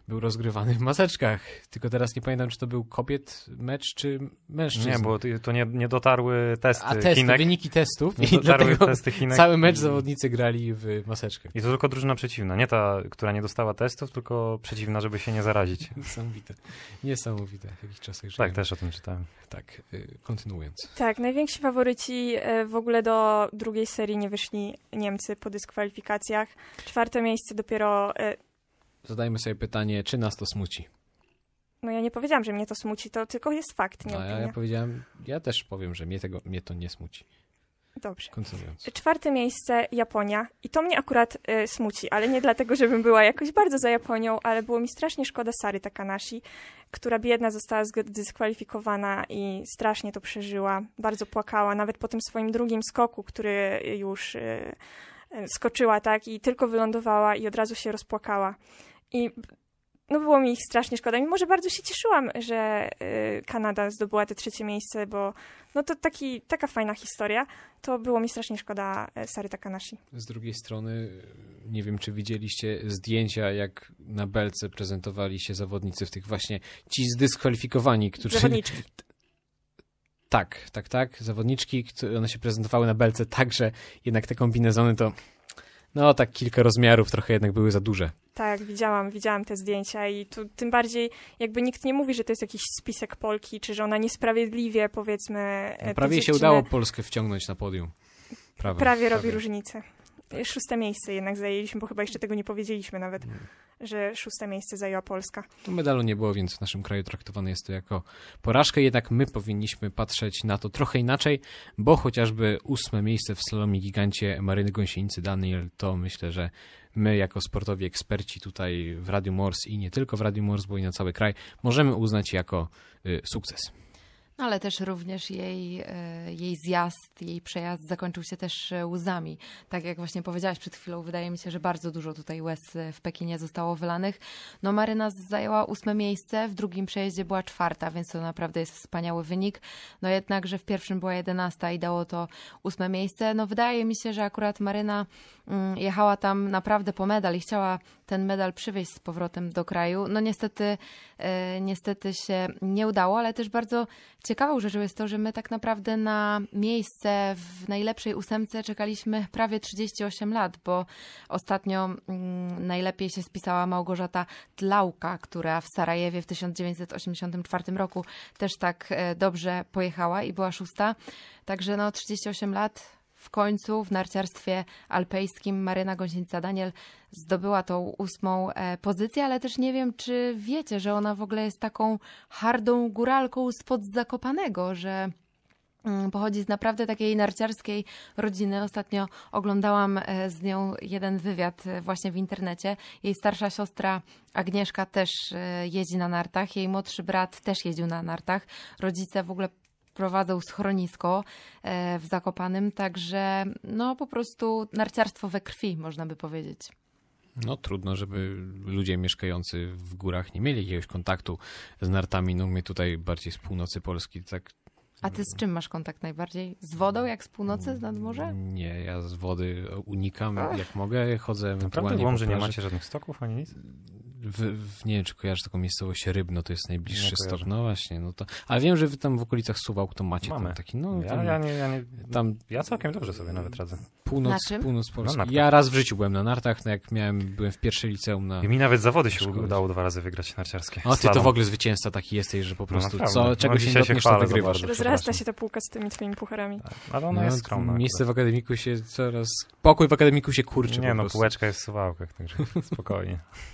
był rozgrywany w maseczkach. Tylko teraz nie pamiętam, czy to był kobiet mecz, czy mężczyzn. Nie, bo to nie, nie dotarły testy A testy, Chinek. wyniki testów Nie i dotarły testy Chinek. cały mecz zawodnicy grali w maseczkach. I to tylko drużyna przeciwna. Nie ta, która nie dostała testów, tylko przeciwna, żeby się nie zarazić. Niesamowite. Niesamowite. W jakich czasach Tak, żyjemy. też o tym czytałem. Tak, y, kontynuując. Tak, najwięksi faworyci e, w ogóle do drugiej serii nie wyszli Niemcy po dyskwalifikacjach. Czwarte miejsce dopiero e, Zadajmy sobie pytanie, czy nas to smuci? No ja nie powiedziałam, że mnie to smuci, to tylko jest fakt, nie No, a ja, opinia. ja powiedziałem, ja też powiem, że mnie, tego, mnie to nie smuci. Dobrze. Kontynuując. Czwarte miejsce Japonia i to mnie akurat e, smuci, ale nie dlatego, żebym była jakoś bardzo za Japonią, ale było mi strasznie szkoda Sary Takanashi, która biedna została zdyskwalifikowana i strasznie to przeżyła. Bardzo płakała, nawet po tym swoim drugim skoku, który już e, e, skoczyła, tak, i tylko wylądowała i od razu się rozpłakała. I no było mi ich strasznie szkoda. Mimo, że bardzo się cieszyłam, że e, Kanada zdobyła te trzecie miejsce, bo no to taki, taka fajna historia. To było mi strasznie szkoda e, Sary Takanashi. Z drugiej strony, nie wiem, czy widzieliście zdjęcia, jak na belce prezentowali się zawodnicy w tych właśnie ci zdyskwalifikowani, którzy... Zawodniczki. Tak, tak, tak. Zawodniczki, które one się prezentowały na belce tak, że jednak te kombinezony to no tak kilka rozmiarów trochę jednak były za duże. Tak, widziałam, widziałam te zdjęcia i tu tym bardziej jakby nikt nie mówi, że to jest jakiś spisek Polki, czy że ona niesprawiedliwie powiedzmy... e, No, prawie się udało Polskę wciągnąć na podium. Prawie, Prawie robi różnicę. E, Szóste miejsce jednak zajęliśmy, bo chyba jeszcze tego nie powiedzieliśmy nawet, Mm. Że szóste miejsce zajęła Polska. Tu medalu nie było, więc w naszym kraju traktowane jest to jako porażkę, jednak my powinniśmy patrzeć na to trochę inaczej, bo chociażby ósme miejsce w slalomie gigancie Maryny Gąsienicy Daniel, to myślę, że my jako sportowi eksperci tutaj w Radiu Mors i nie tylko w Radiu Mors, bo i na cały kraj, możemy uznać jako y, sukces. No, ale też również jej, e, jej zjazd, jej przejazd zakończył się też e, łzami. Tak jak właśnie powiedziałaś przed chwilą, wydaje mi się, że bardzo dużo tutaj łez e, w Pekinie zostało wylanych. No Maryna zajęła ósme miejsce, w drugim przejeździe była czwarta, więc to naprawdę jest wspaniały wynik. No jednakże w pierwszym była jedenasta i dało to ósme miejsce. No wydaje mi się, że akurat Maryna mm, jechała tam naprawdę po medal i chciała ten medal przywieźć z powrotem do kraju. No niestety, niestety się nie udało, ale też bardzo Ciekawą rzeczą jest to, że my tak naprawdę na miejsce w najlepszej ósemce czekaliśmy prawie 38 lat, bo ostatnio mm, najlepiej się spisała Małgorzata Tlauka, która w Sarajewie w 1984 roku też tak e, dobrze pojechała i była szósta. Także no 38 lat w końcu w narciarstwie alpejskim Maryna Gąsienica-Daniel zdobyła tą ósmą e, pozycję, ale też nie wiem, czy wiecie, że ona w ogóle jest taką hardą góralką spod Zakopanego, że mm, pochodzi z naprawdę takiej narciarskiej rodziny. Ostatnio oglądałam e, z nią jeden wywiad e, właśnie w internecie. Jej starsza siostra Agnieszka też jeździ na nartach, jej młodszy brat też jeździł na nartach. Rodzice w ogóle prowadzą schronisko e, w Zakopanym, także no po prostu narciarstwo we krwi, można by powiedzieć. No trudno, żeby ludzie mieszkający w górach nie mieli jakiegoś kontaktu z nartami. No my tutaj bardziej z północy Polski tak a ty z czym masz kontakt najbardziej? Z wodą, jak z północy, z nadmorza? Nie, ja z wody unikam Ach. jak mogę, chodzę ewentualnie Naprawdę w Łomży nie macie żadnych stoków ani nic? W, w, nie wiem, czy kojarzysz taką miejscowość Rybno, to jest najbliższy stok. No właśnie, no to. Ale wiem, że wy tam w okolicach Suwałk to macie Mamy. tam taki. No, ja, tam, ja, nie, ja, nie, tam, ja całkiem dobrze sobie nawet radzę. Północ, północ Polski. No, ja raz w życiu byłem na nartach, no jak miałem, byłem w pierwszej liceum na. I mi nawet zawody się udało dwa razy wygrać narciarskie. O, ty Slalom. to w ogóle zwycięzca taki jesteś, że po no prostu no, co, czego no, się nie to wygrywasz. Rozrasta się ta półka z tymi twoimi pucharami. Tak, ale ona no, jest skromna. Miejsce w akademiku się coraz. Pokój w akademiku się kurczy. Nie, no, półeczka jest w suwałkach, także spokojnie.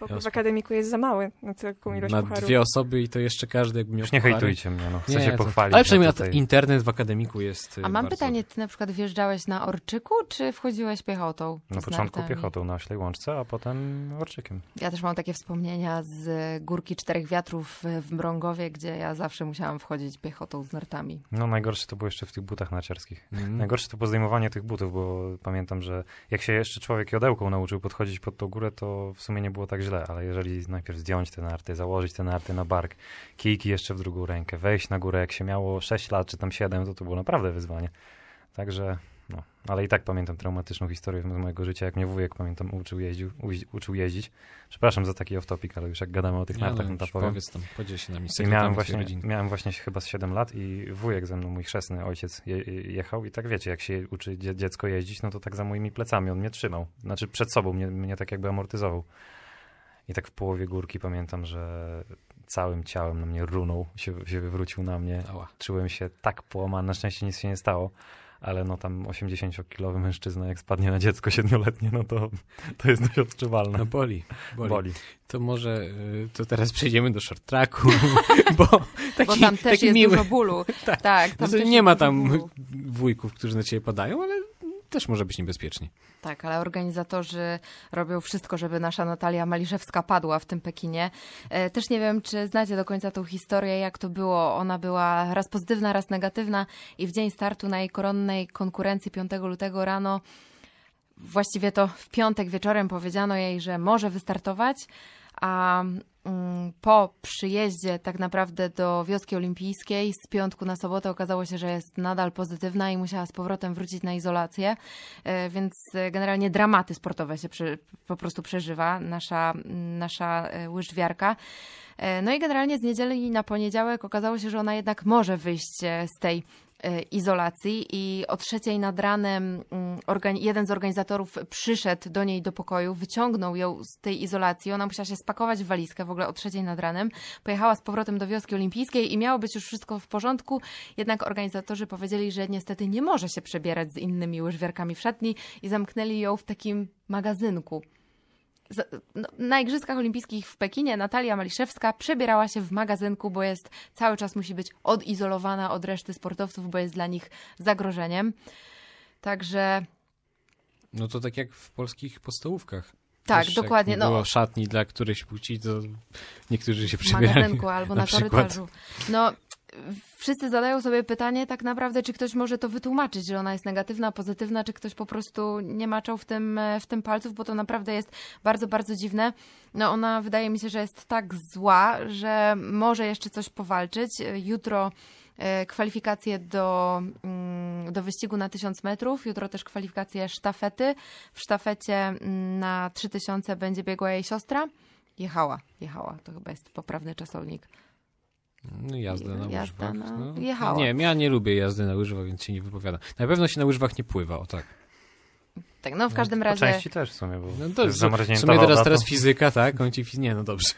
Pokój w akademiku jest za mały na taką ilość Na pucharów. dwie osoby i to jeszcze każdy jakby miał Już nie hejtujcie mnie, no. Chcę nie, się pochwalić. Ale przynajmniej tutaj... internet w akademiku jest A mam bardzo... pytanie, ty na przykład wjeżdżałeś na Orczyku, czy wchodziłeś piechotą? Na początku piechotą na Oślej Łączce, a potem Orczykiem. Ja też mam takie wspomnienia z Górki Czterech Wiatrów w Mrągowie, gdzie ja zawsze musiałam wchodzić piechotą z nartami. No najgorsze to było jeszcze w tych butach narciarskich. Mm. Najgorsze to było zdejmowanie tych butów, bo pamiętam, że jak się jeszcze człowiek jodełką nauczył podchodzić pod tą górę, to w sumie nie było tak źle, ale jeżeli najpierw zdjąć te narty, założyć te narty na bark, kijki jeszcze w drugą rękę, wejść na górę, jak się miało 6 lat czy tam 7, to to było naprawdę wyzwanie. Także, no, ale i tak pamiętam traumatyczną historię z mojego życia, jak mnie wujek, pamiętam, uczył, jeździł, uczył jeździć. Przepraszam za taki off-topic, ale już jak gadamy o tych ja nartach, no, no to powiem. Powiedz tam, podziel się nami I miałem właśnie, miałem właśnie chyba z 7 lat i wujek ze mną, mój chrzestny ojciec je, jechał i tak wiecie, jak się uczy dziecko jeździć, no to tak za moimi plecami on mnie trzymał. Znaczy przed sobą mnie, mnie tak jakby amortyzował. I tak w połowie górki pamiętam, że całym ciałem na mnie runął, się, się wywrócił na mnie. Ała. Czułem się tak połamany, na szczęście nic się nie stało, ale no tam 80-kilowy mężczyzna, jak spadnie na dziecko siedmioletnie, no to, to jest dość odczuwalne. No boli, boli. boli. To może y, to teraz przejdziemy do short tracku, bo, taki, bo tam też taki jest miły. dużo bólu. tak, tak tam no nie ma tam bólu. wujków, którzy na ciebie padają, ale też może być niebezpiecznie. Tak, ale organizatorzy robią wszystko, żeby nasza Natalia Maliszewska padła w tym Pekinie. E, też nie wiem, czy znacie do końca tą historię, jak to było. Ona była raz pozytywna, raz negatywna i w dzień startu na jej koronnej konkurencji 5 lutego rano, właściwie to w piątek wieczorem powiedziano jej, że może wystartować, a mm, po przyjeździe tak naprawdę do wioski olimpijskiej z piątku na sobotę okazało się, że jest nadal pozytywna i musiała z powrotem wrócić na izolację, e, więc generalnie dramaty sportowe się po prostu przeżywa nasza, nasza e, łyżwiarka. E, no i generalnie z niedzieli na poniedziałek okazało się, że ona jednak może wyjść z tej E, izolacji i o trzeciej nad ranem mm, jeden z organizatorów przyszedł do niej do pokoju, wyciągnął ją z tej izolacji. Ona musiała się spakować w walizkę w ogóle o trzeciej nad ranem. Pojechała z powrotem do wioski olimpijskiej i miało być już wszystko w porządku, jednak organizatorzy powiedzieli, że niestety nie może się przebierać z innymi łyżwiarkami w szatni i zamknęli ją w takim magazynku. No, na Igrzyskach Olimpijskich w Pekinie Natalia Maliszewska przebierała się w magazynku, bo jest cały czas musi być odizolowana od reszty sportowców, bo jest dla nich zagrożeniem. Także No to tak jak w polskich podstałówkach. tak, Wiesz, jak dokładnie. nie No, było szatni dla którejś płci, to niektórzy się w przebierali. magazynku albo na, na korytarzu. No, wszyscy zadają sobie pytanie tak naprawdę, czy ktoś może to wytłumaczyć, że ona jest negatywna, pozytywna, czy ktoś po prostu nie maczał w tym, e, w tym palców, bo to naprawdę jest bardzo, bardzo dziwne. No ona wydaje mi się, że jest tak zła, że może jeszcze coś powalczyć. E, Jutro e, kwalifikacje do, mm, do wyścigu na 1000 metrów, jutro też kwalifikacje sztafety. W sztafecie mm, na 3000 będzie biegła jej siostra. Jechała, jechała, to chyba jest poprawny czasownik. No jazda na Jazda łyżwach. na- No. jechała. Nie, ja nie lubię jazdy na łyżwach, więc się nie wypowiadam. Na pewno się na łyżwach nie pływa, o tak. Tak, no w każdym Po razie. części też w sumie, bo No to jest w sumie teraz, teraz fizyka, tak? On ci. Nie, no dobrze.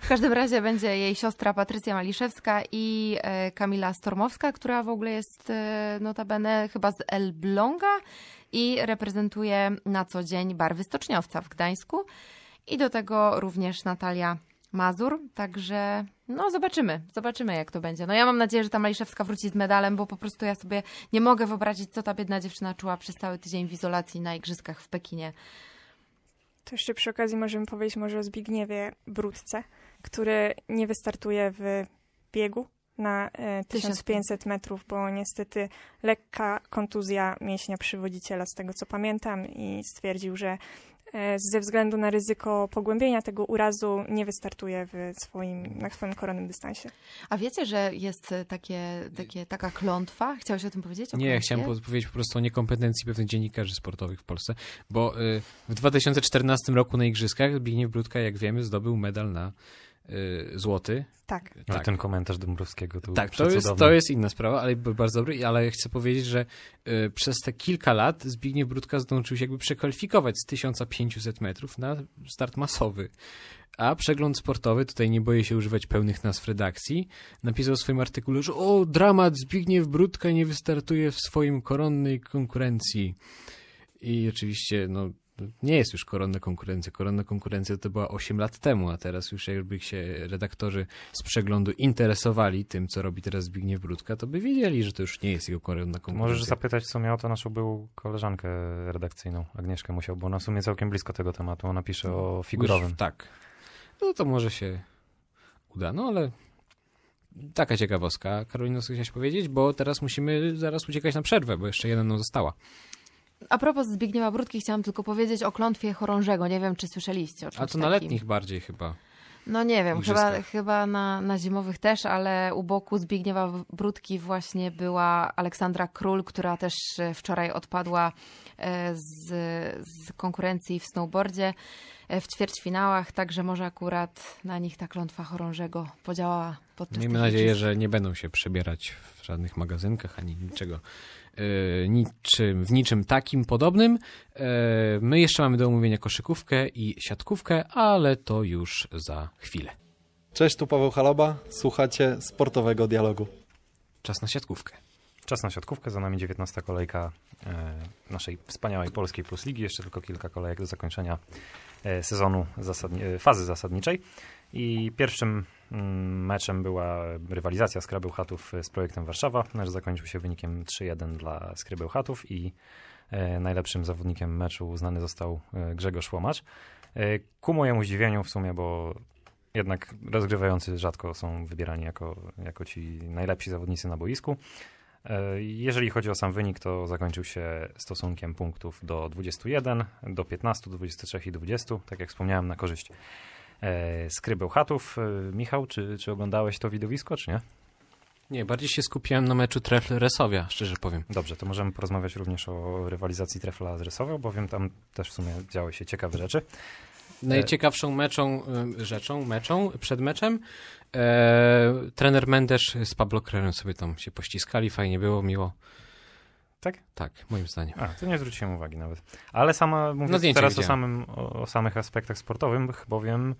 W każdym razie będzie jej siostra Patrycja Maliszewska i e, Kamila Stormowska, która w ogóle jest e, notabene chyba z Elbląga i reprezentuje na co dzień barwy stoczniowca w Gdańsku. I do tego również Natalia Mazur, także no zobaczymy, zobaczymy jak to będzie. No ja mam nadzieję, że ta Maliszewska wróci z medalem, bo po prostu ja sobie nie mogę wyobrazić, co ta biedna dziewczyna czuła przez cały tydzień w izolacji na igrzyskach w Pekinie. To jeszcze przy okazji możemy powiedzieć może o Zbigniewie Brudce, który nie wystartuje w biegu na e, 1500 metrów, bo niestety lekka kontuzja mięśnia przywodziciela, z tego co pamiętam, i stwierdził, że e, ze względu na ryzyko pogłębienia tego urazu nie wystartuje w swoim, na swoim koronnym dystansie. A wiecie, że jest e, takie, takie, taka klątwa? Chciałeś o tym powiedzieć? O Nie, klątwie? chciałem po- powiedzieć po prostu o niekompetencji pewnych dziennikarzy sportowych w Polsce, bo y, w 2014 roku na Igrzyskach Zbigniew Brudka, jak wiemy, zdobył medal na złoty. Tak. Ale Tak. ten komentarz Dąbrowskiego to Tak, był to jest, to jest inna sprawa, ale był bardzo dobry, ale chcę powiedzieć, że y, przez te kilka lat Zbigniew Brudka zdążył się jakby przekwalifikować z 1500 metrów na start masowy. A przegląd sportowy, tutaj nie boję się używać pełnych nazw redakcji, napisał w swoim artykule, że o, dramat, Zbigniew Brudka nie wystartuje w swoim koronnej konkurencji. I oczywiście, no, nie jest już koronna konkurencja. Koronna konkurencja to była 8 lat temu, a teraz już jakby się redaktorzy z przeglądu interesowali tym, co robi teraz Zbigniew Brudka, to by wiedzieli, że to już nie jest jego koronna konkurencja. Możesz zapytać w sumie o to naszą byłą koleżankę redakcyjną, Agnieszkę Musiał, bo ona w sumie całkiem blisko tego tematu. Ona pisze o figurowym. Już, tak. No to może się uda, no ale taka ciekawostka. Karolino, co chciałaś powiedzieć? Bo teraz musimy zaraz uciekać na przerwę, bo jeszcze jedna nam została. A propos Zbigniewa Brudki, chciałam tylko powiedzieć o klątwie chorążego. Nie wiem, czy słyszeliście o czymś A to na takim. letnich bardziej chyba. No nie wiem, chyba, igrzyskach. chyba na, na zimowych też, ale u boku Zbigniewa Brudki właśnie była Aleksandra Król, która też e, wczoraj odpadła e, z, z konkurencji w snowboardzie e, w ćwierćfinałach, także może akurat na nich ta klątwa chorążego podziałała podczas Miejmy nadzieję, że nie będą się przebierać w żadnych magazynkach ani niczego. E, niczym, w niczym takim podobnym. E, my jeszcze mamy do omówienia koszykówkę i siatkówkę, ale to już za chwilę. Cześć, tu Paweł Haloba, słuchacie sportowego dialogu. Czas na siatkówkę. Czas na siatkówkę, za nami 19 kolejka e, naszej wspaniałej polskiej Plus Ligi. Jeszcze tylko kilka kolejek do zakończenia sezonu, zasadni- fazy zasadniczej. I pierwszym meczem była rywalizacja Skrybełchatów z projektem Warszawa. Mecz zakończył się wynikiem 3-1 dla Skrybełchatów i e, najlepszym zawodnikiem meczu uznany został e, Grzegorz Łomacz. E, ku mojemu zdziwieniu w sumie, bo jednak rozgrywający rzadko są wybierani jako, jako ci najlepsi zawodnicy na boisku. Jeżeli chodzi o sam wynik, to zakończył się stosunkiem punktów do 21, do 15, 23 i 20, tak jak wspomniałem, na korzyść e, Skrybełchatów. E, Michał, czy, czy oglądałeś to widowisko, czy nie? Nie, bardziej się skupiłem na meczu Trefl-Resowia, szczerze powiem. Dobrze, to możemy porozmawiać również o rywalizacji Trefla z Rysową, bowiem tam też w sumie działy się ciekawe rzeczy. Najciekawszą meczą, rzeczą, meczą, przed meczem e, trener Mendes z Pablo Crerem sobie tam się pościskali, fajnie było, miło. Tak? Tak, moim zdaniem. A, to nie zwróciłem uwagi nawet. Ale sama mówię No teraz o, samym, o, o samych aspektach sportowych, bowiem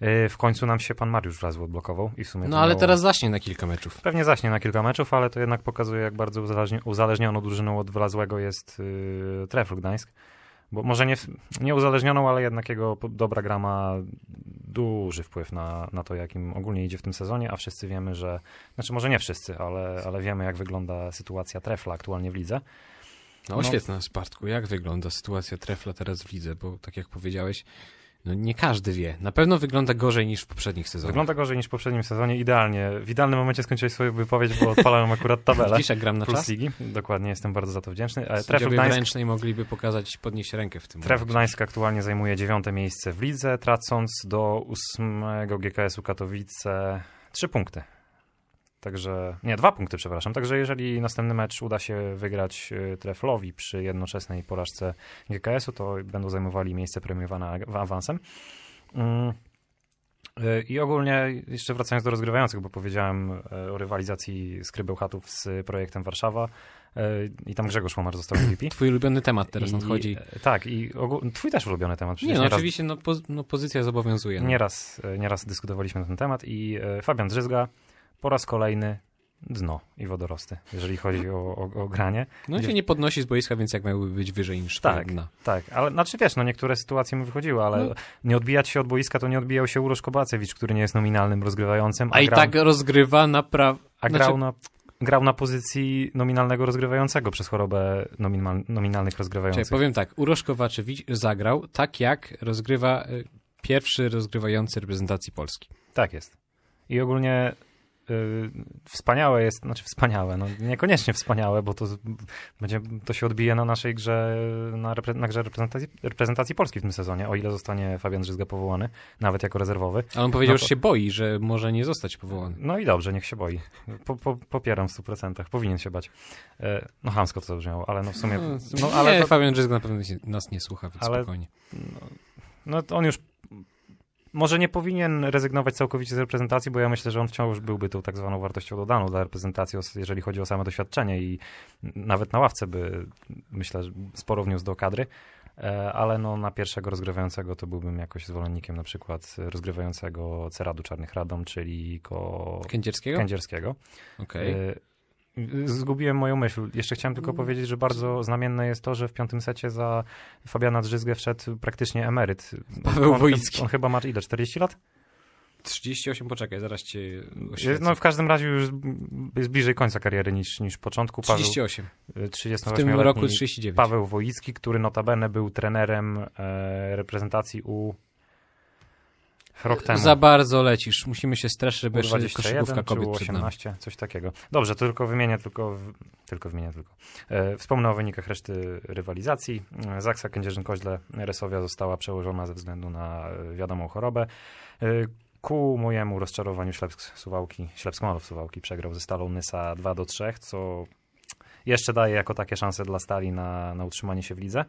e, w końcu nam się pan Mariusz Wlazły odblokował i w sumie No ale teraz zacznie na kilka meczów. Pewnie zaśnie na kilka meczów, ale to jednak pokazuje, jak bardzo uzależni- uzależnioną drużyną od Wlazłego jest yy, Trefl Gdańsk, Bo może nie, nie uzależnioną, ale jednak jego dobra gra ma duży wpływ na, na to, jakim ogólnie idzie w tym sezonie, a wszyscy wiemy, że, znaczy może nie wszyscy, ale, ale wiemy, jak wygląda sytuacja Trefla aktualnie w lidze. No oświetl nas, Bartku, jak wygląda sytuacja Trefla teraz w lidze, bo tak jak powiedziałeś, no nie każdy wie. Na pewno wygląda gorzej niż w poprzednich sezonach. Wygląda gorzej niż w poprzednim sezonie, idealnie. W idealnym momencie skończyłeś swoją wypowiedź, bo odpalałem akurat tabelę. Jak gram na czas? ligi. Dokładnie, jestem bardzo za to wdzięczny. E, Trefl Gdańsk, ręcznej mogliby pokazać, podnieść rękę w tym Trefl momencie. Gdańsk aktualnie zajmuje dziewiąte miejsce w lidze, tracąc do ósmego GKS-u Katowice trzy punkty. Także, nie, dwa punkty, przepraszam. Także jeżeli następny mecz uda się wygrać y, Treflowi przy jednoczesnej porażce GKS-u, to będą zajmowali miejsce premiowane awansem. Mm. Y, I ogólnie, jeszcze wracając do rozgrywających, bo powiedziałem y, o rywalizacji Skrybełchatów z projektem Warszawa i tam Grzegorz Łomar został MVP. Twój ulubiony temat teraz I, nadchodzi. Tak, i ogól... twój też ulubiony temat. Nie, no nieraz, oczywiście, no, poz, no pozycja zobowiązuje. No. Nieraz, nieraz dyskutowaliśmy na ten temat i Fabian Drzyzga po raz kolejny dno i wodorosty, jeżeli chodzi o, o, o granie. No Gdzie- się nie podnosi z boiska, więc jak miałby być wyżej niż Tak, dna. tak, ale znaczy wiesz, no niektóre sytuacje mu wychodziły, ale No. nie odbijać się od boiska to nie odbijał się Urosz Kobacewicz, który nie jest nominalnym rozgrywającym, A i grał, tak rozgrywa naprawdę... a grał, na, grał na pozycji nominalnego rozgrywającego przez chorobę nominal, nominalnych rozgrywających. Czyli powiem tak, Urosz Kowaczewicz zagrał tak, jak rozgrywa y, pierwszy rozgrywający reprezentacji Polski. Tak jest. I ogólnie wspaniałe jest, znaczy wspaniałe, no niekoniecznie wspaniałe, bo to będzie, to się odbije na naszej grze, na, repre, na grze reprezentacji, reprezentacji Polski w tym sezonie, o ile zostanie Fabian Drzyzga powołany, nawet jako rezerwowy. Ale on powiedział, No to- że się boi, że może nie zostać powołany. No i dobrze, niech się boi. Po, po, popieram w 100%, powinien się bać. E, no chamsko to zabrzmiało, ale no w sumie, No, no nie, ale to, Fabian Drzyzga na pewno nas nie słucha, więc Ale- spokojnie. no to on już może nie powinien rezygnować całkowicie z reprezentacji, bo ja myślę, że on wciąż byłby tą tak zwaną wartością dodaną dla reprezentacji, jeżeli chodzi o same doświadczenie i nawet na ławce by, myślę, że sporo wniósł do kadry, E, ale no na pierwszego rozgrywającego to byłbym jakoś zwolennikiem na przykład rozgrywającego Ceradu Czarnych Radom, czyli ko... Kędzierskiego? Kędzierskiego. Okej. E, Zgubiłem moją myśl. Jeszcze chciałem tylko powiedzieć, że bardzo znamienne jest to, że w piątym secie za Fabiana Drzyzgę wszedł praktycznie emeryt. Paweł on, Wojicki. On chyba ma ile? 40 lat? 38, poczekaj, zaraz cię oświecę. no w każdym razie już jest bliżej końca kariery niż, niż początku. Paweł, 38. y, W 38 tym roku 39. Paweł Wojicki, który notabene był trenerem e, reprezentacji U rok temu. Za bardzo lecisz. Musimy się straszyć, żeby jeszcze U21 koszykówka kobiet przed nami. U18, coś takiego. Dobrze, to tylko wymienię, tylko, tylko wymienię tylko. E, wspomnę o wynikach reszty rywalizacji. Zaksa Kędzierzyn-Koźle Resowia została przełożona ze względu na e, wiadomą chorobę. E, ku mojemu rozczarowaniu Ślepsk Suwałki, Ślepsk Molow Suwałki przegrał ze Stalą Nysa 2 do 3, co jeszcze daje jako takie szanse dla Stali na, na utrzymanie się w lidze.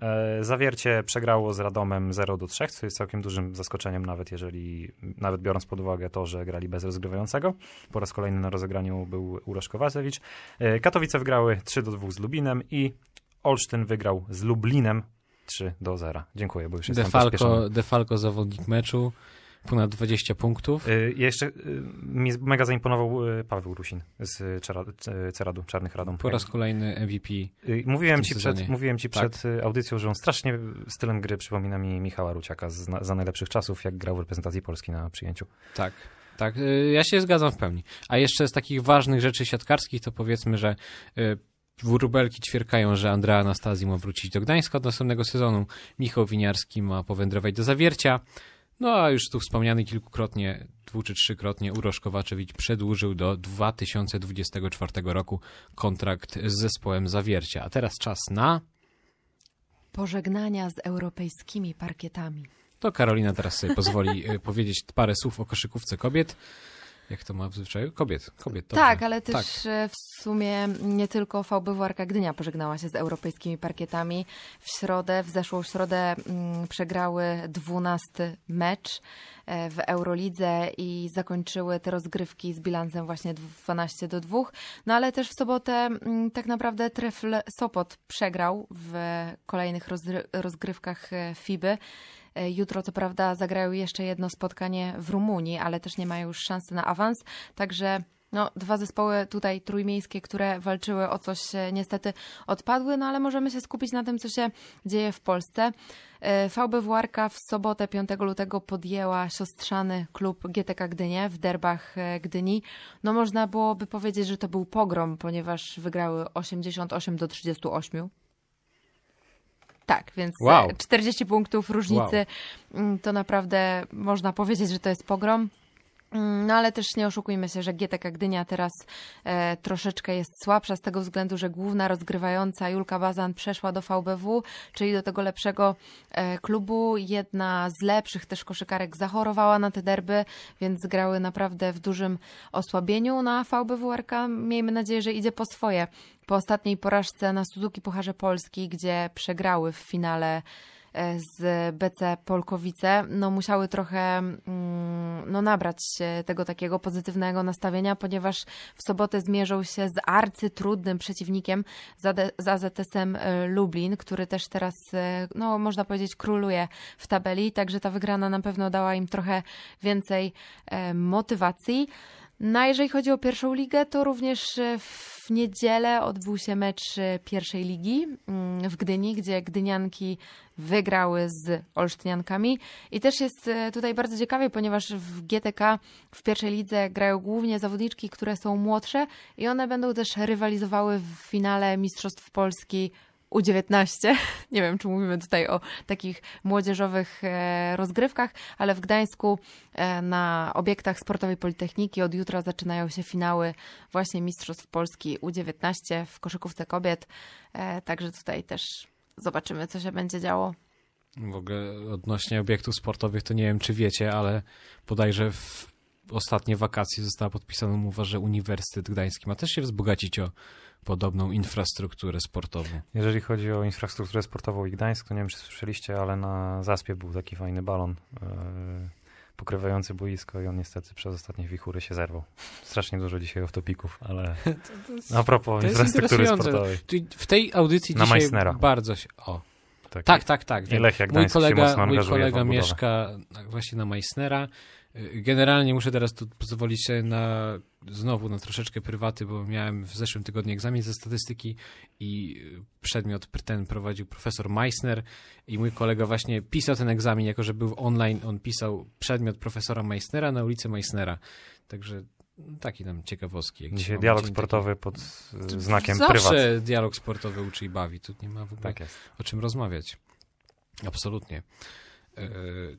E, Zawiercie przegrało z Radomem 0 do 3, co jest całkiem dużym zaskoczeniem, nawet jeżeli, nawet biorąc pod uwagę to, że grali bez rozgrywającego. Po raz kolejny na rozegraniu był Urosz Kowalewicz. E, Katowice wygrały 3 do 2 z Lubinem i Olsztyn wygrał z Lublinem 3 do 0. Dziękuję, bo już jestem Defalco. Defalco zawodnik meczu, ponad 20 punktów. Y, Jeszcze y, mi mega zaimponował y, Paweł Rusin z Ceradu, Czarnych Radom. Po raz kolejny MVP. Y, Mówiłem ci, przed, mówiłem ci Tak. przed y, audycją, że on strasznie stylem gry przypomina mi Michała Ruciaka z, za najlepszych czasów, jak grał w reprezentacji Polski na przyjęciu. Tak. Tak, ja się zgadzam w pełni. A jeszcze z takich ważnych rzeczy siatkarskich to powiedzmy, że wróbelki ćwierkają, że Andrea Anastazji ma wrócić do Gdańska od następnego sezonu. Michał Winiarski ma powędrować do Zawiercia. No a już tu wspomniany kilkukrotnie, dwu czy trzykrotnie Urosz Kowaczewicz przedłużył do 2024 roku kontrakt z zespołem Zawiercia. A teraz czas na... Pożegnania z europejskimi parkietami. To Karolina teraz sobie pozwoli y, powiedzieć parę słów o koszykówce kobiet. Jak to ma w zwyczaju? Kobiet, kobiet. dobrze. Tak, ale też Tak. e, w sumie nie tylko VBW Arka Gdynia pożegnała się z europejskimi parkietami. W środę, w zeszłą środę mm, przegrały 12 mecz e, w Eurolidze i zakończyły te rozgrywki z bilansem właśnie 12 do 2. No ale też w sobotę mm, tak naprawdę Trefl Sopot przegrał w kolejnych rozgrywkach e, FIBY. E, Jutro, co prawda, zagrają jeszcze jedno spotkanie w Rumunii, ale też nie mają już szansy na awans. Także No, dwa zespoły tutaj trójmiejskie, które walczyły o coś, e, niestety odpadły, no ale możemy się skupić na tym, co się dzieje w Polsce. E, VB Warka w sobotę 5 lutego podjęła siostrzany klub GTK Gdynie w derbach Gdyni. No można byłoby powiedzieć, że to był pogrom, ponieważ wygrały 88 do 38. Tak, więc e, Wow. 40 punktów różnicy mm, to naprawdę można powiedzieć, że to jest pogrom. Mm, No ale też nie oszukujmy się, że GTK Gdynia teraz e, troszeczkę jest słabsza z tego względu, że główna rozgrywająca Julka Bazan przeszła do VBW, czyli do tego lepszego e, klubu. Jedna z lepszych też koszykarek zachorowała na te derby, więc grały naprawdę w dużym osłabieniu. No a VBW RK miejmy nadzieję, że idzie po swoje. Po ostatniej porażce na Suzuki Pucharze Polski, gdzie przegrały w finale z BC Polkowice, no musiały trochę mm, no, nabrać tego takiego pozytywnego nastawienia, ponieważ w sobotę zmierzą się z arcytrudnym przeciwnikiem, z AZS-em e, Lublin, który też teraz, e, no można powiedzieć, króluje w tabeli, także ta wygrana na pewno dała im trochę więcej e, motywacji. No jeżeli chodzi o pierwszą ligę, to również e, w niedzielę odbył się mecz e, pierwszej ligi mm, w Gdyni, gdzie Gdynianki wygrały z Olsztyniankami. I też jest e, tutaj bardzo ciekawie, ponieważ w GTK w pierwszej lidze grają głównie zawodniczki, które są młodsze i one będą też rywalizowały w finale Mistrzostw Polski U19. Nie wiem, czy mówimy tutaj o takich młodzieżowych e, rozgrywkach, ale w Gdańsku e, na obiektach sportowej Politechniki od jutra zaczynają się finały właśnie Mistrzostw Polski U19 w koszykówce kobiet. E, Także tutaj też zobaczymy, co się będzie działo. W ogóle odnośnie obiektów sportowych, to nie wiem, czy wiecie, ale bodajże w ostatnie wakacje została podpisana umowa, że Uniwersytet Gdański ma też się wzbogacić o podobną infrastrukturę sportową. Jeżeli chodzi o infrastrukturę sportową i Gdańsk, to nie wiem, czy słyszeliście, ale na Zaspie był taki fajny balon e, pokrywający boisko i on niestety przez ostatnie wichury się zerwał. Strasznie dużo dzisiaj off-topików, ale a propos to jest infrastruktury interesujące. sportowej. Tu W tej audycji Na dzisiaj Meissnera. bardzo się... O, Tak, tak, tak, tak. Lechia Mój kolega, mój kolega mieszka właśnie na Meissnera. Y, Generalnie muszę teraz tu pozwolić sobie na znowu na troszeczkę prywaty, bo miałem w zeszłym tygodniu egzamin ze statystyki i y, przedmiot pr- ten prowadził profesor Meissner i mój kolega właśnie pisał ten egzamin, jako że był online, on pisał przedmiot profesora Meissnera na ulicy Meissnera. Także no, taki tam ciekawostki. Dzisiaj dialog sportowy pod taki- e, znakiem Zawsze prywat. dialog sportowy uczy i bawi, tu nie ma w ogóle Tak o czym rozmawiać. Absolutnie. E,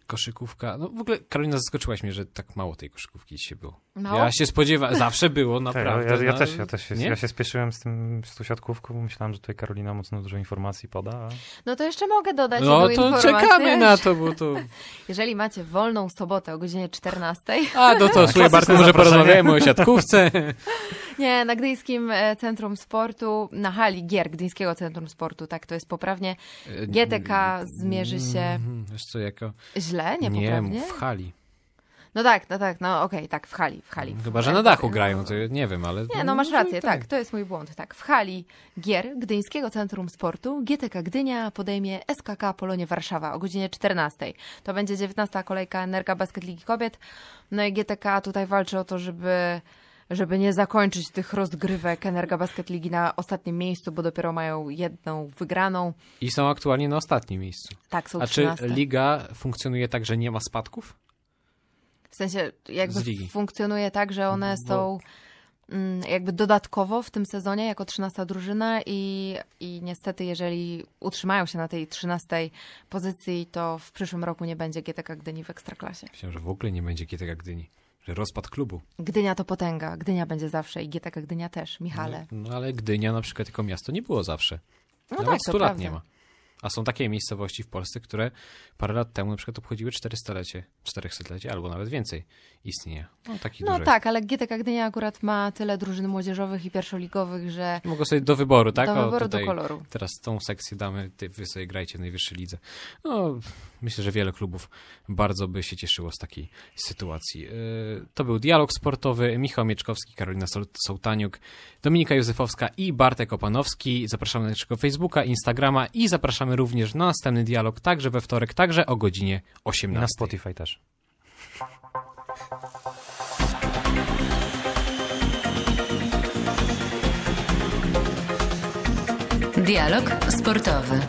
koszykówka. No w ogóle, Karolina, zaskoczyłaś mnie, że tak mało tej koszykówki dzisiaj było. Mało? Ja się spodziewałem, zawsze było, Tak, naprawdę. ja, ja, no, też, ja też się, ja się spieszyłem z tym z tą siatkówką, bo myślałem, że tutaj Karolina mocno dużo informacji poda. A... No to jeszcze mogę dodać No to informację. czekamy na to, bo to... Jeżeli macie wolną sobotę o godzinie 14, A, no to słuchaj, Bartek, może porozmawiamy o siatkówce. nie, na Gdyńskim e, Centrum Sportu, na hali gier Gdyńskiego Centrum Sportu, tak to jest poprawnie. GTK zmierzy się- Mhm, Wiesz co, jako... Źle, nie, Nie, w hali. No tak, no tak, no okej, tak, w hali, w hali. Chyba, że na dachu grają, to nie wiem, ale... Nie, no masz może i rację, tak, to jest mój błąd. Tak, w hali gier Gdyńskiego Centrum Sportu GTK Gdynia podejmie SKK Polonie Warszawa o godzinie 14. To będzie 19. kolejka Energa Basket Ligi Kobiet. No i GTK tutaj walczy o to, żeby żeby nie zakończyć tych rozgrywek Energa Basket Ligi na ostatnim miejscu, bo dopiero mają jedną wygraną. I są aktualnie na ostatnim miejscu. Tak, są A czy 13. liga funkcjonuje tak, że nie ma spadków? W sensie jakby funkcjonuje tak, że one Bo- są mm, jakby dodatkowo w tym sezonie jako 13 drużyna i, i niestety jeżeli utrzymają się na tej 13 pozycji, to w przyszłym roku nie będzie GTK Gdyni w Ekstraklasie. Myślałem, że w ogóle nie będzie GTK Gdyni. Że rozpad klubu. Gdynia to potęga, Gdynia będzie zawsze i GTK Gdynia też, Michale. No, no ale Gdynia na przykład jako miasto nie było zawsze. No, Nawet tak, 100 to lat prawda. nie ma. A są takie miejscowości w Polsce, które parę lat temu na przykład obchodziły 400-lecie, 400-lecie albo nawet więcej istnienia. No, taki No tak, ale GTK Gdynia akurat ma tyle drużyn młodzieżowych i pierwszoligowych, że Mogą sobie do wyboru, tak? do O, wyboru, tutaj do koloru. Teraz tą sekcję damy, ty, wy sobie grajcie w najwyższej lidze. No, Myślę, że wiele klubów bardzo by się cieszyło z takiej sytuacji. Y, to był dialog sportowy. Michał Mieczkowski, Karolina Sołtaniuk, Dominika Józefowska i Bartek Opanowski. Zapraszamy na naszego Facebooka, Instagrama i zapraszamy również na następny dialog, także we wtorek, także o godzinie 18. Na Spotify też. Dialog sportowy.